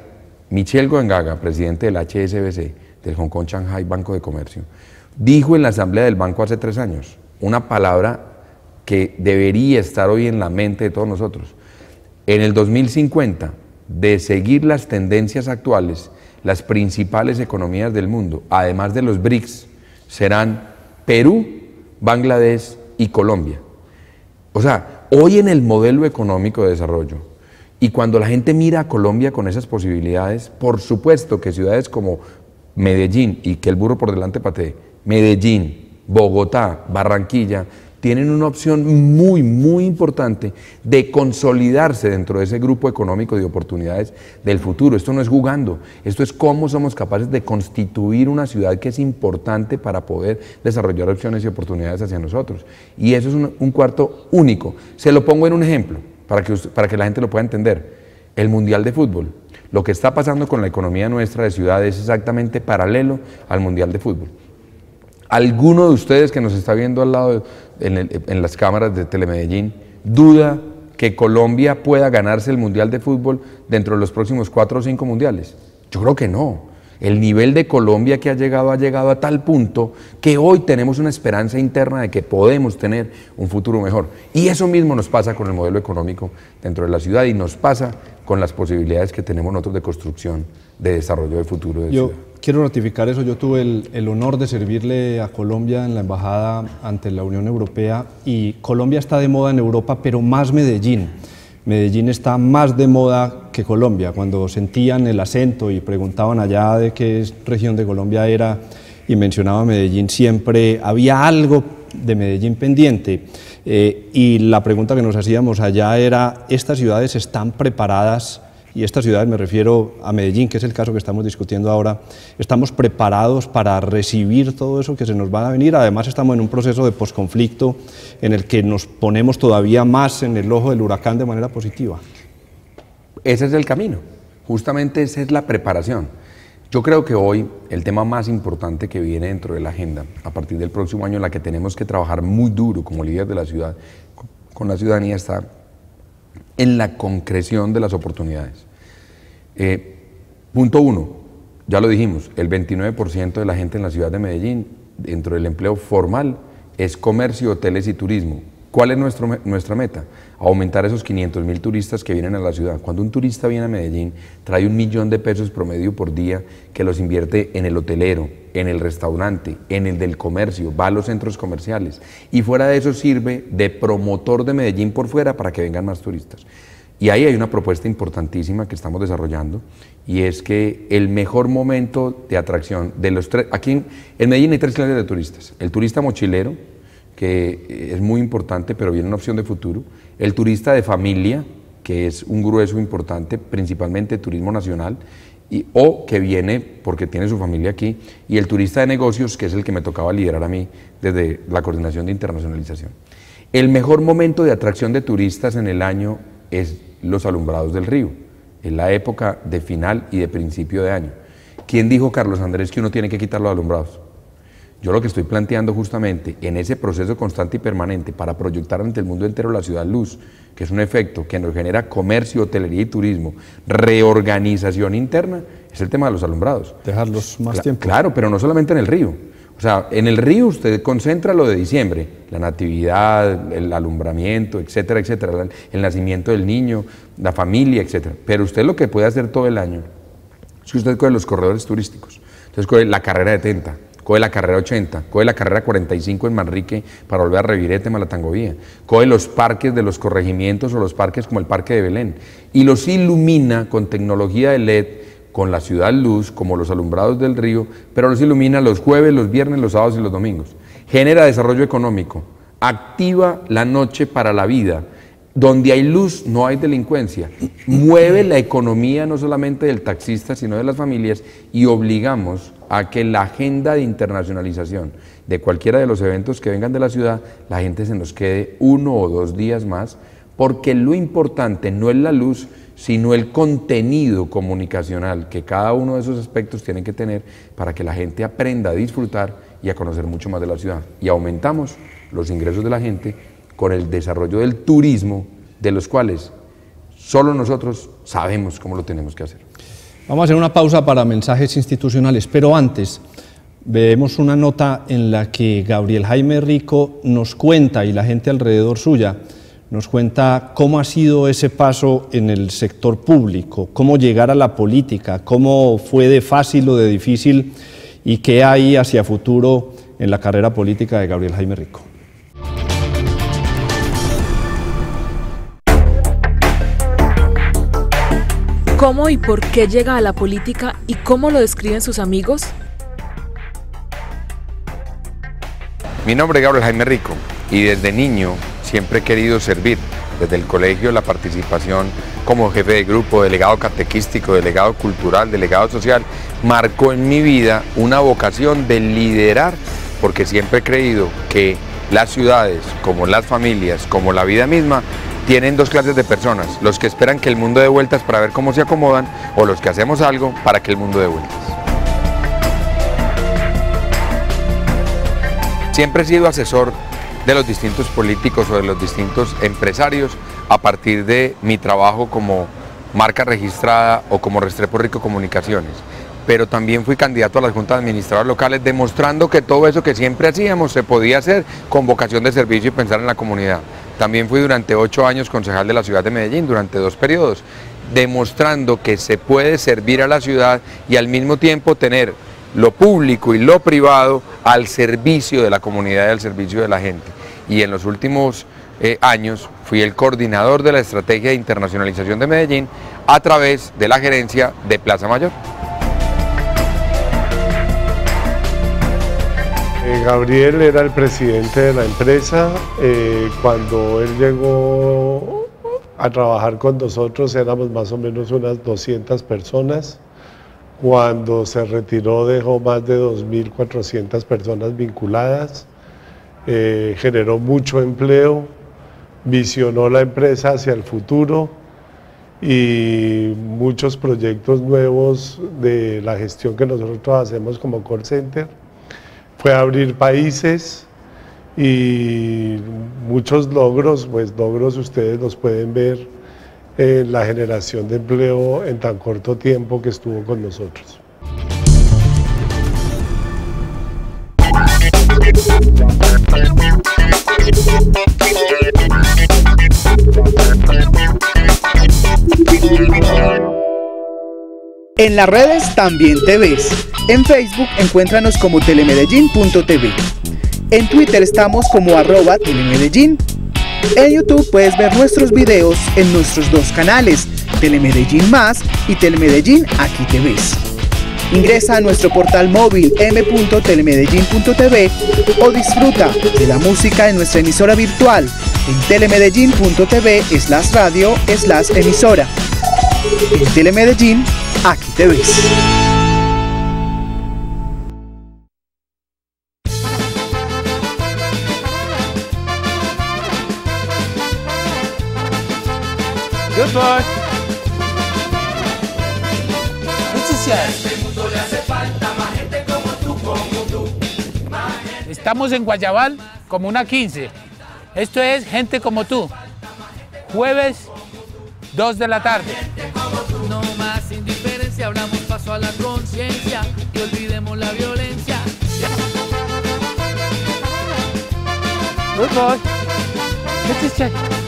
Michel Goengaga, presidente del HSBC, del Hong Kong Shanghai Banco de Comercio, dijo en la asamblea del banco hace tres años una palabra que debería estar hoy en la mente de todos nosotros. En el 2050, de seguir las tendencias actuales, las principales economías del mundo, además de los BRICS, serán Perú, Bangladesh y Colombia. O sea, hoy en el modelo económico de desarrollo, y cuando la gente mira a Colombia con esas posibilidades, por supuesto que ciudades como Medellín, y que el burro por delante patee, Medellín, Bogotá, Barranquilla, tienen una opción muy, muy importante de consolidarse dentro de ese grupo económico de oportunidades del futuro. Esto no es jugando, esto es cómo somos capaces de constituir una ciudad que es importante para poder desarrollar opciones y oportunidades hacia nosotros. Y eso es un, cuarto único. Se lo pongo en un ejemplo para que, para que la gente lo pueda entender. El Mundial de Fútbol. Lo que está pasando con la economía nuestra de ciudad es exactamente paralelo al Mundial de Fútbol. ¿Alguno de ustedes que nos está viendo al lado en, las cámaras de Telemedellín duda que Colombia pueda ganarse el Mundial de Fútbol dentro de los próximos cuatro o cinco mundiales? Yo creo que no. El nivel de Colombia que ha llegado ha llegado a tal punto que hoy tenemos una esperanza interna de que podemos tener un futuro mejor. Y eso mismo nos pasa con el modelo económico dentro de la ciudad y nos pasa con las posibilidades que tenemos nosotros de construcción, de desarrollo de futuro de Yo ciudad. quiero ratificar eso. Yo tuve el, el honor de servirle a Colombia en la embajada ante la Unión Europea y Colombia está de moda en Europa, pero más Medellín. Medellín está más de moda que Colombia. Cuando sentían el acento y preguntaban allá de qué región de Colombia era y mencionaba Medellín, siempre había algo de Medellín pendiente. Eh, y la pregunta que nos hacíamos allá era, ¿estas ciudades están preparadas? Y estas ciudades me refiero a Medellín, que es el caso que estamos discutiendo ahora, estamos preparados para recibir todo eso que se nos va a venir. Además estamos en un proceso de posconflicto en el que nos ponemos todavía más en el ojo del huracán de manera positiva. Ese es el camino, justamente esa es la preparación. Yo creo que hoy el tema más importante que viene dentro de la agenda, a partir del próximo año, en la que tenemos que trabajar muy duro como líderes de la ciudad, con la ciudadanía, está en la concreción de las oportunidades. Eh, punto uno, ya lo dijimos, el 29% de la gente en la ciudad de Medellín, dentro del empleo formal, es comercio, hoteles y turismo. ¿Cuál es nuestro, nuestra meta? Aumentar esos 500 mil turistas que vienen a la ciudad. Cuando un turista viene a Medellín, trae un millón de pesos promedio por día que los invierte en el hotelero, en el restaurante, en el del comercio, va a los centros comerciales. Y fuera de eso sirve de promotor de Medellín por fuera para que vengan más turistas. Y ahí hay una propuesta importantísima que estamos desarrollando y es que el mejor momento de atracción de los tres, aquí en, Medellín hay tres clases de turistas. El turista mochilero, que es muy importante, pero viene una opción de futuro. El turista de familia, que es un grueso importante, principalmente turismo nacional, y, o que viene porque tiene su familia aquí. Y el turista de negocios, que es el que me tocaba liderar a mí desde la coordinación de internacionalización. El mejor momento de atracción de turistas en el año es los alumbrados del río, en la época de final y de principio de año. ¿Quién dijo, Carlos Andrés, que uno tiene que quitar los alumbrados? Yo lo que estoy planteando justamente en ese proceso constante y permanente para proyectar ante el mundo entero la ciudad luz, que es un efecto que nos genera comercio, hotelería y turismo, reorganización interna, es el tema de los alumbrados. Dejarlos más Cla- tiempo. Claro, pero no solamente en el río. O sea, en el río usted concentra lo de diciembre, la natividad, el alumbramiento, etcétera, etcétera, el nacimiento del niño, la familia, etcétera. Pero usted lo que puede hacer todo el año es que usted coge los corredores turísticos. Entonces coge la carrera de Tenta, coge la carrera 80, coge la carrera 45 en Manrique para volver a Revirete, Malatangovía, coge los parques de los corregimientos o los parques como el Parque de Belén y los ilumina con tecnología de LED, con la ciudad luz, como los alumbrados del río, pero los ilumina los jueves, los viernes, los sábados y los domingos. Genera desarrollo económico, activa la noche para la vida, donde hay luz no hay delincuencia. Mueve la economía no solamente del taxista, sino de las familias y obligamos a que la agenda de internacionalización de cualquiera de los eventos que vengan de la ciudad, la gente se nos quede uno o dos días más, porque lo importante no es la luz, sino el contenido comunicacional que cada uno de esos aspectos tiene que tener para que la gente aprenda a disfrutar y a conocer mucho más de la ciudad. Y aumentamos los ingresos de la gente con el desarrollo del turismo, de los cuales solo nosotros sabemos cómo lo tenemos que hacer. Vamos a hacer una pausa para mensajes institucionales, pero antes vemos una nota en la que Gabriel Jaime Rico nos cuenta y la gente alrededor suya nos cuenta cómo ha sido ese paso en el sector público, cómo llegar a la política, cómo fue de fácil o de difícil y qué hay hacia futuro en la carrera política de Gabriel Jaime Rico. ¿Cómo y por qué llega a la política y cómo lo describen sus amigos? Mi nombre es Gabriel Jaime Rico y desde niño siempre he querido servir. Desde el colegio la participación como jefe de grupo, delegado catequístico, delegado cultural, delegado social, marcó en mi vida una vocación de liderar porque siempre he creído que las ciudades, como las familias, como la vida misma, tienen dos clases de personas, los que esperan que el mundo dé vueltas para ver cómo se acomodan o los que hacemos algo para que el mundo dé vueltas. Siempre he sido asesor de los distintos políticos o de los distintos empresarios a partir de mi trabajo como marca registrada o como Restrepo Rico Comunicaciones. Pero también fui candidato a las juntas administradoras locales demostrando que todo eso que siempre hacíamos se podía hacer con vocación de servicio y pensar en la comunidad. También fui durante ocho años concejal de la ciudad de Medellín, durante dos periodos, demostrando que se puede servir a la ciudad y al mismo tiempo tener lo público y lo privado al servicio de la comunidad y al servicio de la gente. Y en los últimos eh, años fui el coordinador de la estrategia de internacionalización de Medellín a través de la gerencia de Plaza Mayor. Eh, Gabriel era el presidente de la empresa. Eh, cuando él llegó a trabajar con nosotros éramos más o menos unas 200 personas. Cuando se retiró dejó más de 2.400 personas vinculadas, eh, generó mucho empleo, visionó la empresa hacia el futuro y muchos proyectos nuevos de la gestión que nosotros hacemos como call center. Fue abrir países y muchos logros, pues logros ustedes los pueden ver la generación de empleo en tan corto tiempo que estuvo con nosotros. En las redes también te ves. En Facebook encuéntranos como telemedellín.tv. En Twitter estamos como arroba telemedellín en YouTube puedes ver nuestros videos en nuestros dos canales, Telemedellín Más y Telemedellín Aquí Te Ves. Ingresa a nuestro portal móvil m.telemedellín.tv o disfruta de la música en nuestra emisora virtual en telemedellín.tv slash radio slash emisora. En Telemedellín, aquí te ves. Goodbye. Estamos en Guayabal, como una 15. Esto es Gente como tú. Jueves, 2 de la tarde. No más indiferencia, abramos paso a la conciencia y olvidemos la violencia. Goodbye. Javi,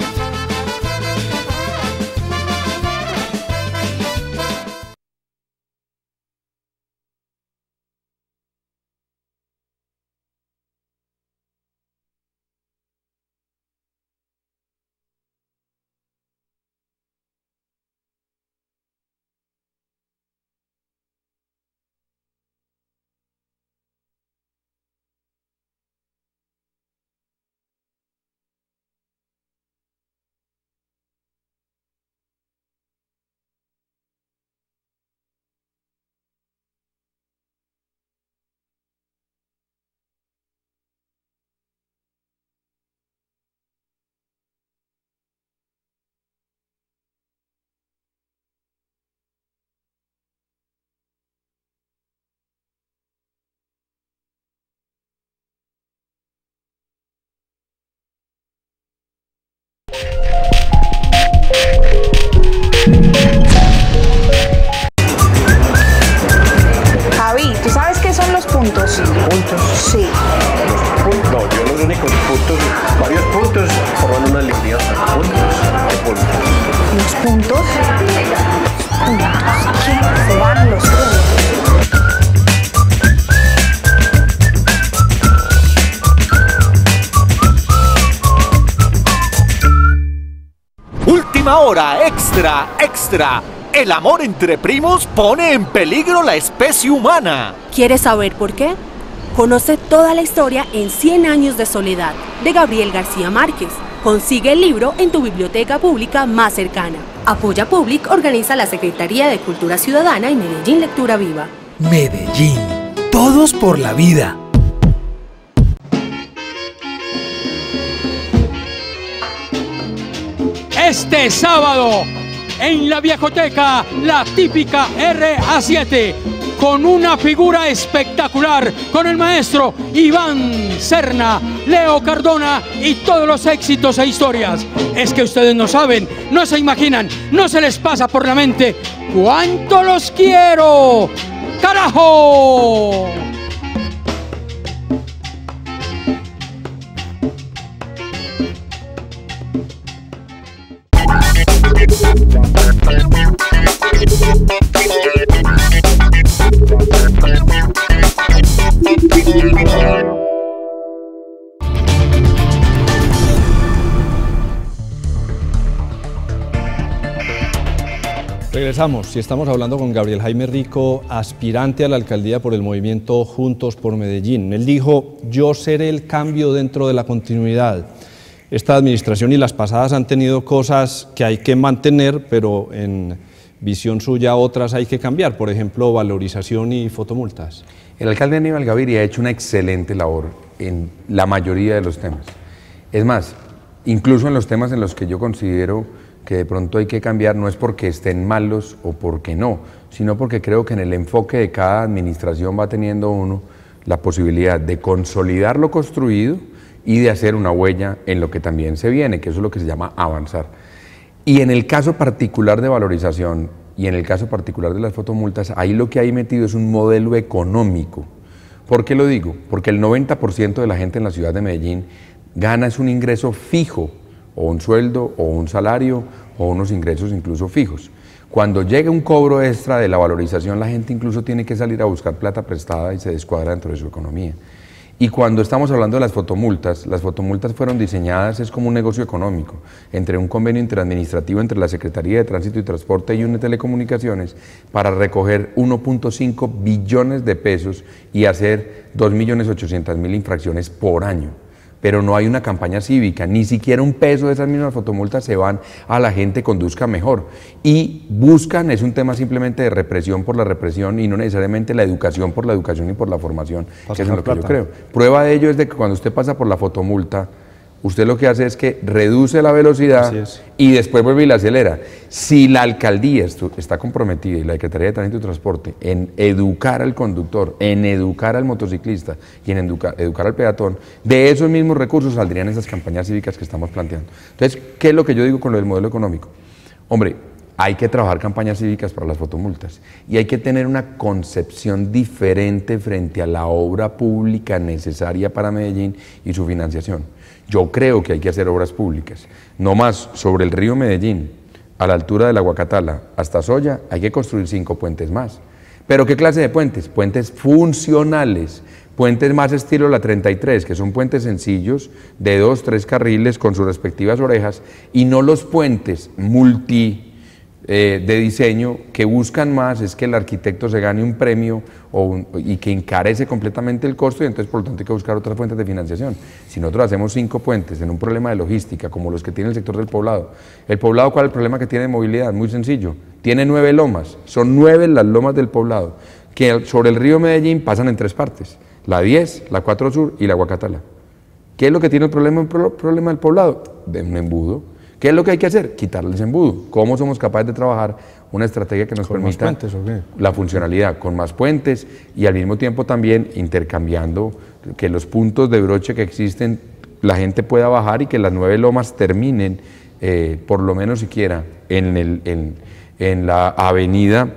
extra, extra. El amor entre primos pone en peligro la especie humana. ¿Quieres saber por qué? Conoce toda la historia en 100 años de soledad de Gabriel García Márquez. Consigue el libro en tu biblioteca pública más cercana. Apoya Public organiza la Secretaría de Cultura Ciudadana y Medellín Lectura Viva. Medellín. Todos por la vida. este sábado en la Viejoteca, la típica RA7 con una figura espectacular, con el maestro Iván Serna, Leo Cardona y todos los éxitos e historias. Es que ustedes no saben, no se imaginan, no se les pasa por la mente cuánto los quiero. ¡Carajo! Regresamos y estamos hablando con Gabriel Jaime Rico, aspirante a la alcaldía por el movimiento Juntos por Medellín. Él dijo, yo seré el cambio dentro de la continuidad. Esta administración y las pasadas han tenido cosas que hay que mantener, pero en visión suya otras hay que cambiar, por ejemplo, valorización y fotomultas. El alcalde Aníbal Gaviria ha hecho una excelente labor en la mayoría de los temas. Es más, incluso en los temas en los que yo considero que de pronto hay que cambiar no es porque estén malos o porque no, sino porque creo que en el enfoque de cada administración va teniendo uno la posibilidad de consolidar lo construido y de hacer una huella en lo que también se viene, que eso es lo que se llama avanzar. Y en el caso particular de valorización y en el caso particular de las fotomultas, ahí lo que hay metido es un modelo económico. ¿Por qué lo digo? Porque el 90% de la gente en la ciudad de Medellín gana es un ingreso fijo o un sueldo, o un salario, o unos ingresos incluso fijos. Cuando llega un cobro extra de la valorización, la gente incluso tiene que salir a buscar plata prestada y se descuadra dentro de su economía. Y cuando estamos hablando de las fotomultas, las fotomultas fueron diseñadas, es como un negocio económico, entre un convenio interadministrativo entre la Secretaría de Tránsito y Transporte y una telecomunicaciones para recoger 1.5 billones de pesos y hacer 2.800.000 infracciones por año pero no hay una campaña cívica, ni siquiera un peso de esas mismas fotomultas se van a la gente conduzca mejor. Y buscan, es un tema simplemente de represión por la represión y no necesariamente la educación por la educación y por la formación, que es lo que yo creo. Prueba de ello es de que cuando usted pasa por la fotomulta, usted lo que hace es que reduce la velocidad y después vuelve y la acelera. Si la alcaldía está comprometida y la Secretaría de Tránsito y Transporte en educar al conductor, en educar al motociclista y en educar, educar al peatón, de esos mismos recursos saldrían esas campañas cívicas que estamos planteando. Entonces, ¿qué es lo que yo digo con lo del modelo económico? Hombre, hay que trabajar campañas cívicas para las fotomultas y hay que tener una concepción diferente frente a la obra pública necesaria para Medellín y su financiación. Yo creo que hay que hacer obras públicas. No más sobre el río Medellín, a la altura de la Guacatala, hasta Soya, hay que construir cinco puentes más. ¿Pero qué clase de puentes? Puentes funcionales, puentes más estilo la 33, que son puentes sencillos de dos, tres carriles con sus respectivas orejas, y no los puentes multi eh, de diseño que buscan más es que el arquitecto se gane un premio y que encarece completamente el costo y entonces por lo tanto hay que buscar otras fuentes de financiación. Si nosotros hacemos cinco puentes en un problema de logística como los que tiene el sector del poblado, ¿el poblado cuál es el problema que tiene de movilidad? Muy sencillo, tiene nueve lomas, son nueve las lomas del poblado que sobre el río Medellín pasan en tres partes, la 10, la 4 Sur y la Guacatala. ¿Qué es lo que tiene el problema, el problema del poblado? De un embudo ¿Qué es lo que hay que hacer? Quitarles embudo. ¿Cómo somos capaces de trabajar una estrategia que nos permita la funcionalidad con más puentes y al mismo tiempo también intercambiando que los puntos de broche que existen la gente pueda bajar y que las nueve lomas terminen eh, por lo menos siquiera en, el, en, en la avenida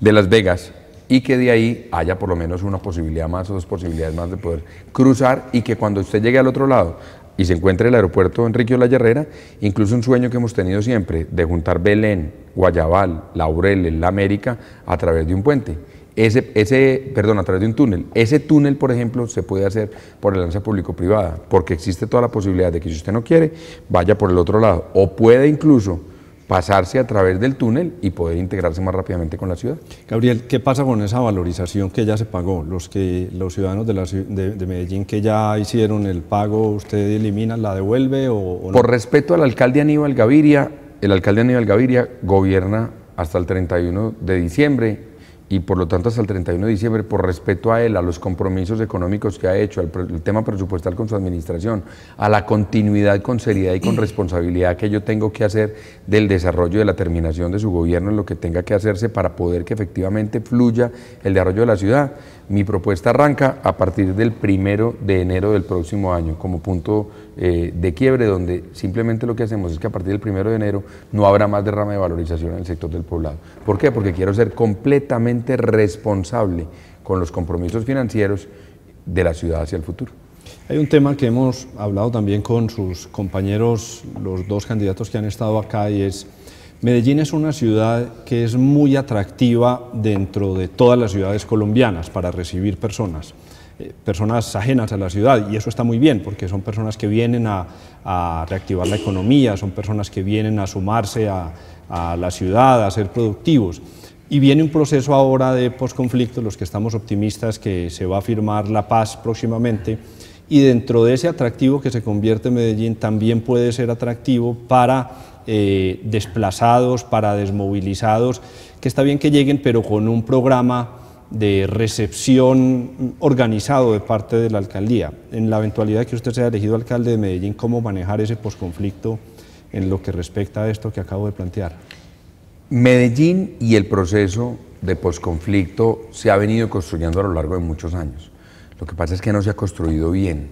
de Las Vegas y que de ahí haya por lo menos una posibilidad más o dos posibilidades más de poder cruzar y que cuando usted llegue al otro lado y se encuentra el aeropuerto Enrique La Herrera, incluso un sueño que hemos tenido siempre de juntar Belén, Guayabal, Laureles, La América a través de un puente. Ese, ese, perdón, a través de un túnel. Ese túnel, por ejemplo, se puede hacer por alianza público-privada, porque existe toda la posibilidad de que si usted no quiere, vaya por el otro lado. O puede incluso pasarse a través del túnel y poder integrarse más rápidamente con la ciudad. Gabriel, ¿qué pasa con esa valorización que ya se pagó? Los, que, los ciudadanos de, la, de, Medellín que ya hicieron el pago, ¿usted elimina, la devuelve o, no? Por respeto al alcalde Aníbal Gaviria, el alcalde Aníbal Gaviria gobierna hasta el 31 de diciembre y por lo tanto hasta el 31 de diciembre, por respeto a él, a los compromisos económicos que ha hecho, al el tema presupuestal con su administración, a la continuidad con seriedad y con responsabilidad que yo tengo que hacer del desarrollo de la terminación de su gobierno en lo que tenga que hacerse para poder que efectivamente fluya el desarrollo de la ciudad. Mi propuesta arranca a partir del primero de enero del próximo año como punto eh, de quiebre, donde simplemente lo que hacemos es que a partir del primero de enero no habrá más derrame de valorización en el sector del poblado. ¿Por qué? Porque quiero ser completamente responsable con los compromisos financieros de la ciudad hacia el futuro. Hay un tema que hemos hablado también con sus compañeros, los dos candidatos que han estado acá, y es Medellín es una ciudad que es muy atractiva dentro de todas las ciudades colombianas para recibir personas, eh, personas ajenas a la ciudad, y eso está muy bien, porque son personas que vienen a, reactivar la economía, son personas que vienen a sumarse a, la ciudad, a ser productivos. Y viene un proceso ahora de posconflicto, los que estamos optimistas que se va a firmar la paz próximamente, y dentro de ese atractivo que se convierte Medellín también puede ser atractivo para eh, desplazados, para desmovilizados, que está bien que lleguen, pero con un programa de recepción organizado de parte de la alcaldía. En la eventualidad que usted sea elegido alcalde de Medellín, ¿cómo manejar ese posconflicto en lo que respecta a esto que acabo de plantear? Medellín y el proceso de posconflicto se ha venido construyendo a lo largo de muchos años. Lo que pasa es que no se ha construido bien.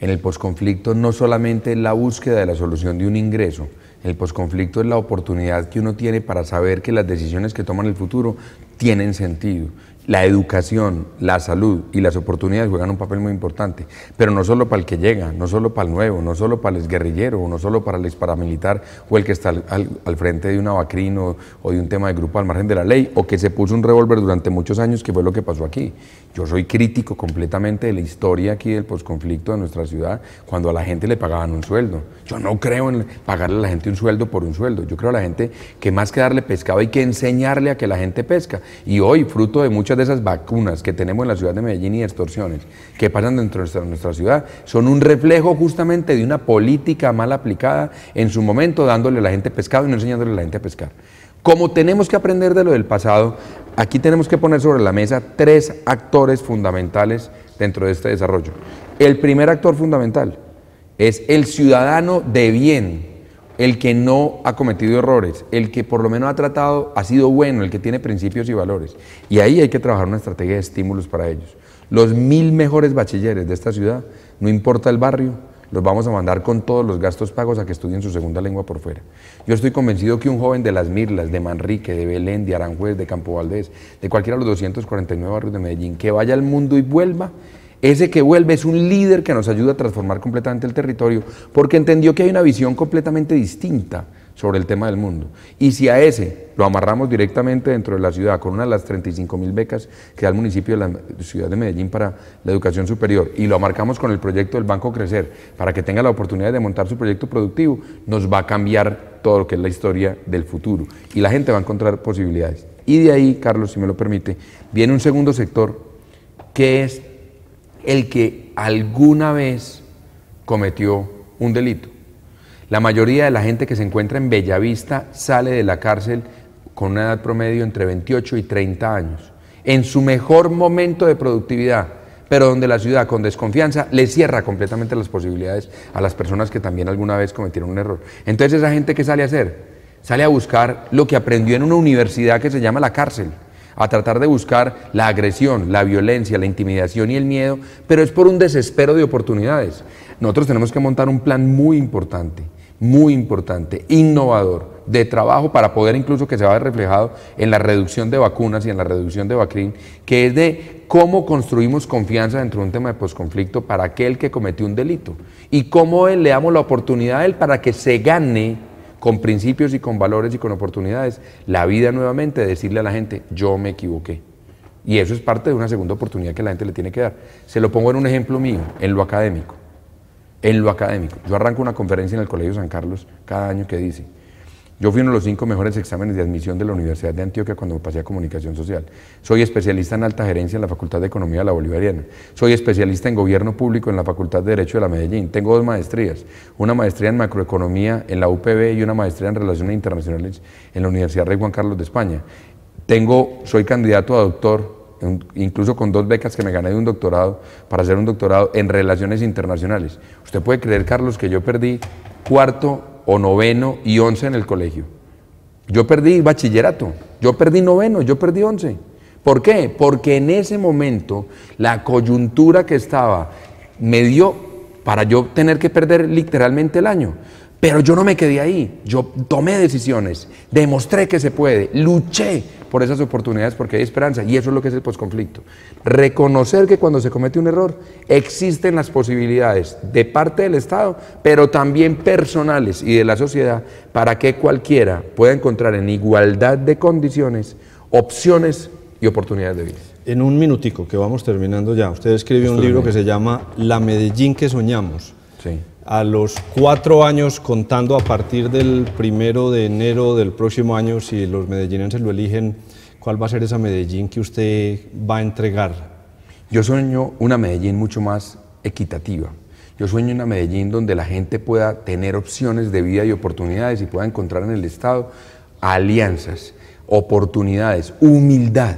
En el posconflicto no solamente la búsqueda de la solución de un ingreso, el posconflicto es la oportunidad que uno tiene para saber que las decisiones que toman el futuro tienen sentido la educación, la salud y las oportunidades juegan un papel muy importante, pero no solo para el que llega, no solo para el nuevo, no solo para el guerrillero, no solo para el paramilitar o el que está al, frente de una vacrino o de un tema de grupo al margen de la ley o que se puso un revólver durante muchos años, que fue lo que pasó aquí. Yo soy crítico completamente de la historia aquí del posconflicto de nuestra ciudad, cuando a la gente le pagaban un sueldo. Yo no creo en pagarle a la gente un sueldo por un sueldo. Yo creo a la gente que más que darle pescado hay que enseñarle a que la gente pesca. Y hoy, fruto de muchas de esas vacunas que tenemos en la ciudad de Medellín y extorsiones que pasan dentro de nuestra, ciudad son un reflejo justamente de una política mal aplicada en su momento, dándole a la gente pescado y no enseñándole a la gente a pescar. Como tenemos que aprender de lo del pasado, aquí tenemos que poner sobre la mesa tres actores fundamentales dentro de este desarrollo. El primer actor fundamental es el ciudadano de bien, el que no ha cometido errores, el que por lo menos ha tratado, ha sido bueno, el que tiene principios y valores. Y ahí hay que trabajar una estrategia de estímulos para ellos. Los mil mejores bachilleres de esta ciudad, no importa el barrio, los vamos a mandar con todos los gastos pagos a que estudien su segunda lengua por fuera. Yo estoy convencido que un joven de Las Mirlas, de Manrique, de Belén, de Aranjuez, de Campo Valdés, de cualquiera de los 249 barrios de Medellín, que vaya al mundo y vuelva, ese que vuelve es un líder que nos ayuda a transformar completamente el territorio porque entendió que hay una visión completamente distinta sobre el tema del mundo. Y si a ese lo amarramos directamente dentro de la ciudad con una de las 35 mil becas que da el municipio de la ciudad de Medellín para la educación superior y lo amarcamos con el proyecto del Banco Crecer para que tenga la oportunidad de montar su proyecto productivo, nos va a cambiar todo lo que es la historia del futuro y la gente va a encontrar posibilidades. Y de ahí, Carlos, si me lo permite, viene un segundo sector que es el que alguna vez cometió un delito. La mayoría de la gente que se encuentra en Bellavista sale de la cárcel con una edad promedio entre 28 y 30 años, en su mejor momento de productividad, pero donde la ciudad con desconfianza le cierra completamente las posibilidades a las personas que también alguna vez cometieron un error. Entonces esa gente que sale a hacer, sale a buscar lo que aprendió en una universidad que se llama la cárcel a tratar de buscar la agresión, la violencia, la intimidación y el miedo, pero es por un desespero de oportunidades. Nosotros tenemos que montar un plan muy importante, muy importante, innovador, de trabajo para poder incluso que se vaya reflejado en la reducción de vacunas y en la reducción de vacrín, que es de cómo construimos confianza dentro de un tema de posconflicto para aquel que cometió un delito y cómo le damos la oportunidad a él para que se gane con principios y con valores y con oportunidades, la vida nuevamente de decirle a la gente, yo me equivoqué. Y eso es parte de una segunda oportunidad que la gente le tiene que dar. Se lo pongo en un ejemplo mío, en lo académico. En lo académico. Yo arranco una conferencia en el Colegio San Carlos cada año que dice, yo fui uno de los cinco mejores exámenes de admisión de la Universidad de Antioquia cuando me pasé a comunicación social. Soy especialista en alta gerencia en la Facultad de Economía de la Bolivariana. Soy especialista en gobierno público en la Facultad de Derecho de la Medellín. Tengo dos maestrías, una maestría en macroeconomía en la UPB y una maestría en relaciones internacionales en la Universidad Rey Juan Carlos de España Tengo, soy candidato a doctor, incluso con dos becas que me gané de un doctorado, para hacer un doctorado en relaciones internacionales. Usted puede creer, Carlos, que yo perdí cuarto o noveno y once en el colegio. Yo perdí bachillerato, yo perdí noveno, yo perdí once. ¿Por qué? Porque en ese momento la coyuntura que estaba me dio para yo tener que perder literalmente el año. Pero yo no me quedé ahí, yo tomé decisiones, demostré que se puede, luché por esas oportunidades porque hay esperanza y eso es lo que es el posconflicto. Reconocer que cuando se comete un error existen las posibilidades de parte del Estado, pero también personales y de la sociedad para que cualquiera pueda encontrar en igualdad de condiciones opciones y oportunidades de vida. En un minutico, que vamos terminando ya, usted escribió un libro que se llama La Medellín que soñamos. Sí. A los cuatro años, contando a partir del primero de enero del próximo año, si los medellinenses lo eligen, ¿cuál va a ser esa Medellín que usted va a entregar? Yo sueño una Medellín mucho más equitativa. Yo sueño una Medellín donde la gente pueda tener opciones de vida y oportunidades y pueda encontrar en el Estado alianzas, oportunidades, humildad.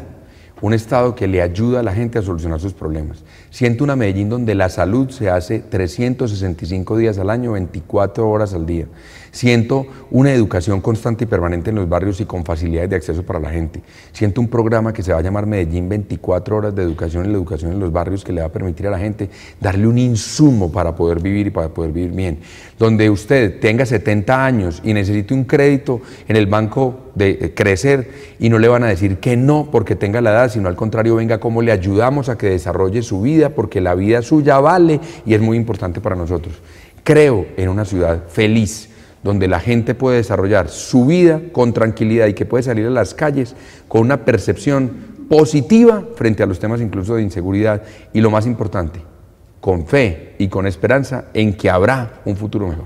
Un Estado que le ayuda a la gente a solucionar sus problemas. Siento una Medellín donde la salud se hace 365 días al año, 24 horas al día. Siento una educación constante y permanente en los barrios y con facilidades de acceso para la gente. Siento un programa que se va a llamar Medellín 24 horas de educación y la educación en los barrios que le va a permitir a la gente darle un insumo para poder vivir y para poder vivir bien. Donde usted tenga 70 años y necesite un crédito en el banco de crecer y no le van a decir que no porque tenga la edad, sino al contrario, venga cómo le ayudamos a que desarrolle su vida porque la vida suya vale y es muy importante para nosotros. Creo en una ciudad feliz donde la gente puede desarrollar su vida con tranquilidad y que puede salir a las calles con una percepción positiva frente a los temas incluso de inseguridad y lo más importante, con fe y con esperanza en que habrá un futuro mejor.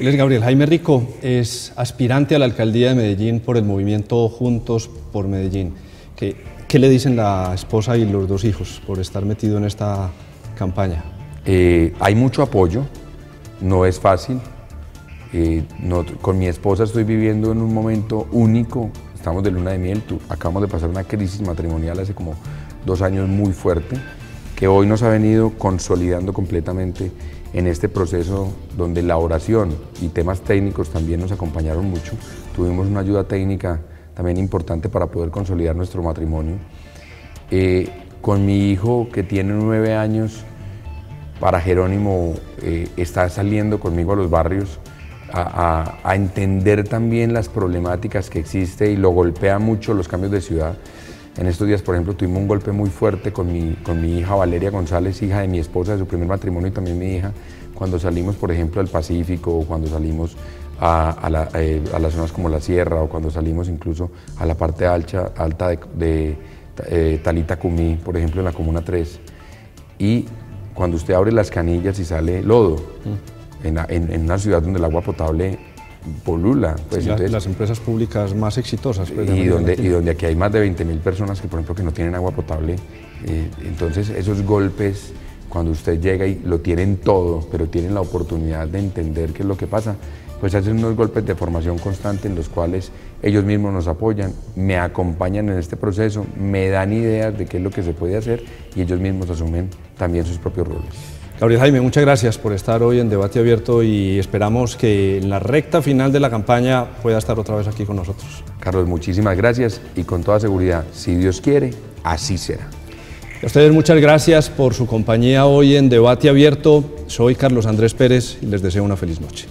Él es Gabriel Jaime Rico, es aspirante a la alcaldía de Medellín por el movimiento Juntos por Medellín. ¿Qué, qué le dicen la esposa y los dos hijos por estar metido en esta campaña? Eh, hay mucho apoyo, no es fácil. Eh, con mi esposa estoy viviendo en un momento único, estamos de luna de miel, tú- acabamos de pasar una crisis matrimonial hace como dos años muy fuerte, que hoy nos ha venido consolidando completamente en este proceso donde la oración y temas técnicos también nos acompañaron mucho. Tuvimos una ayuda técnica también importante para poder consolidar nuestro matrimonio. Eh, con mi hijo que tiene nueve años, para Jerónimo eh, está saliendo conmigo a los barrios a, a- a entender también las problemáticas que existe y lo golpea mucho los cambios de ciudad. En estos días, por ejemplo, tuvimos un golpe muy fuerte con mi, con mi hija Valeria González, hija de mi esposa, de su primer matrimonio y también mi hija, cuando salimos, por ejemplo, al Pacífico o cuando salimos a, a la- eh, a las zonas como la Sierra o cuando salimos incluso a la parte alta, alta de, de, eh, Talita Cumí, por ejemplo, en la Comuna 3. Y cuando usted abre las canillas y sale lodo, en, la- en- en una ciudad donde el agua potable polula, pues la- entonces- las empresas públicas más exitosas. pues, y donde, aquí. y donde aquí hay más de 20 mil personas que, por ejemplo, que no tienen agua potable. eh, entonces, esos golpes, cuando usted llega y lo tienen todo, pero tienen la oportunidad de entender qué es lo que pasa, pues hacen unos golpes de formación constante en los cuales ellos mismos nos apoyan, me acompañan en este proceso, me dan ideas de qué es lo que se puede hacer y ellos mismos asumen también sus propios roles. Gabriel Jaime, muchas gracias por estar hoy en Debate Abierto y esperamos que en la recta final de la campaña pueda estar otra vez aquí con nosotros. Carlos, muchísimas gracias y con toda seguridad, si Dios quiere, así será. A ustedes muchas gracias por su compañía hoy en Debate Abierto. Soy Carlos Andrés Pérez y les deseo una feliz noche.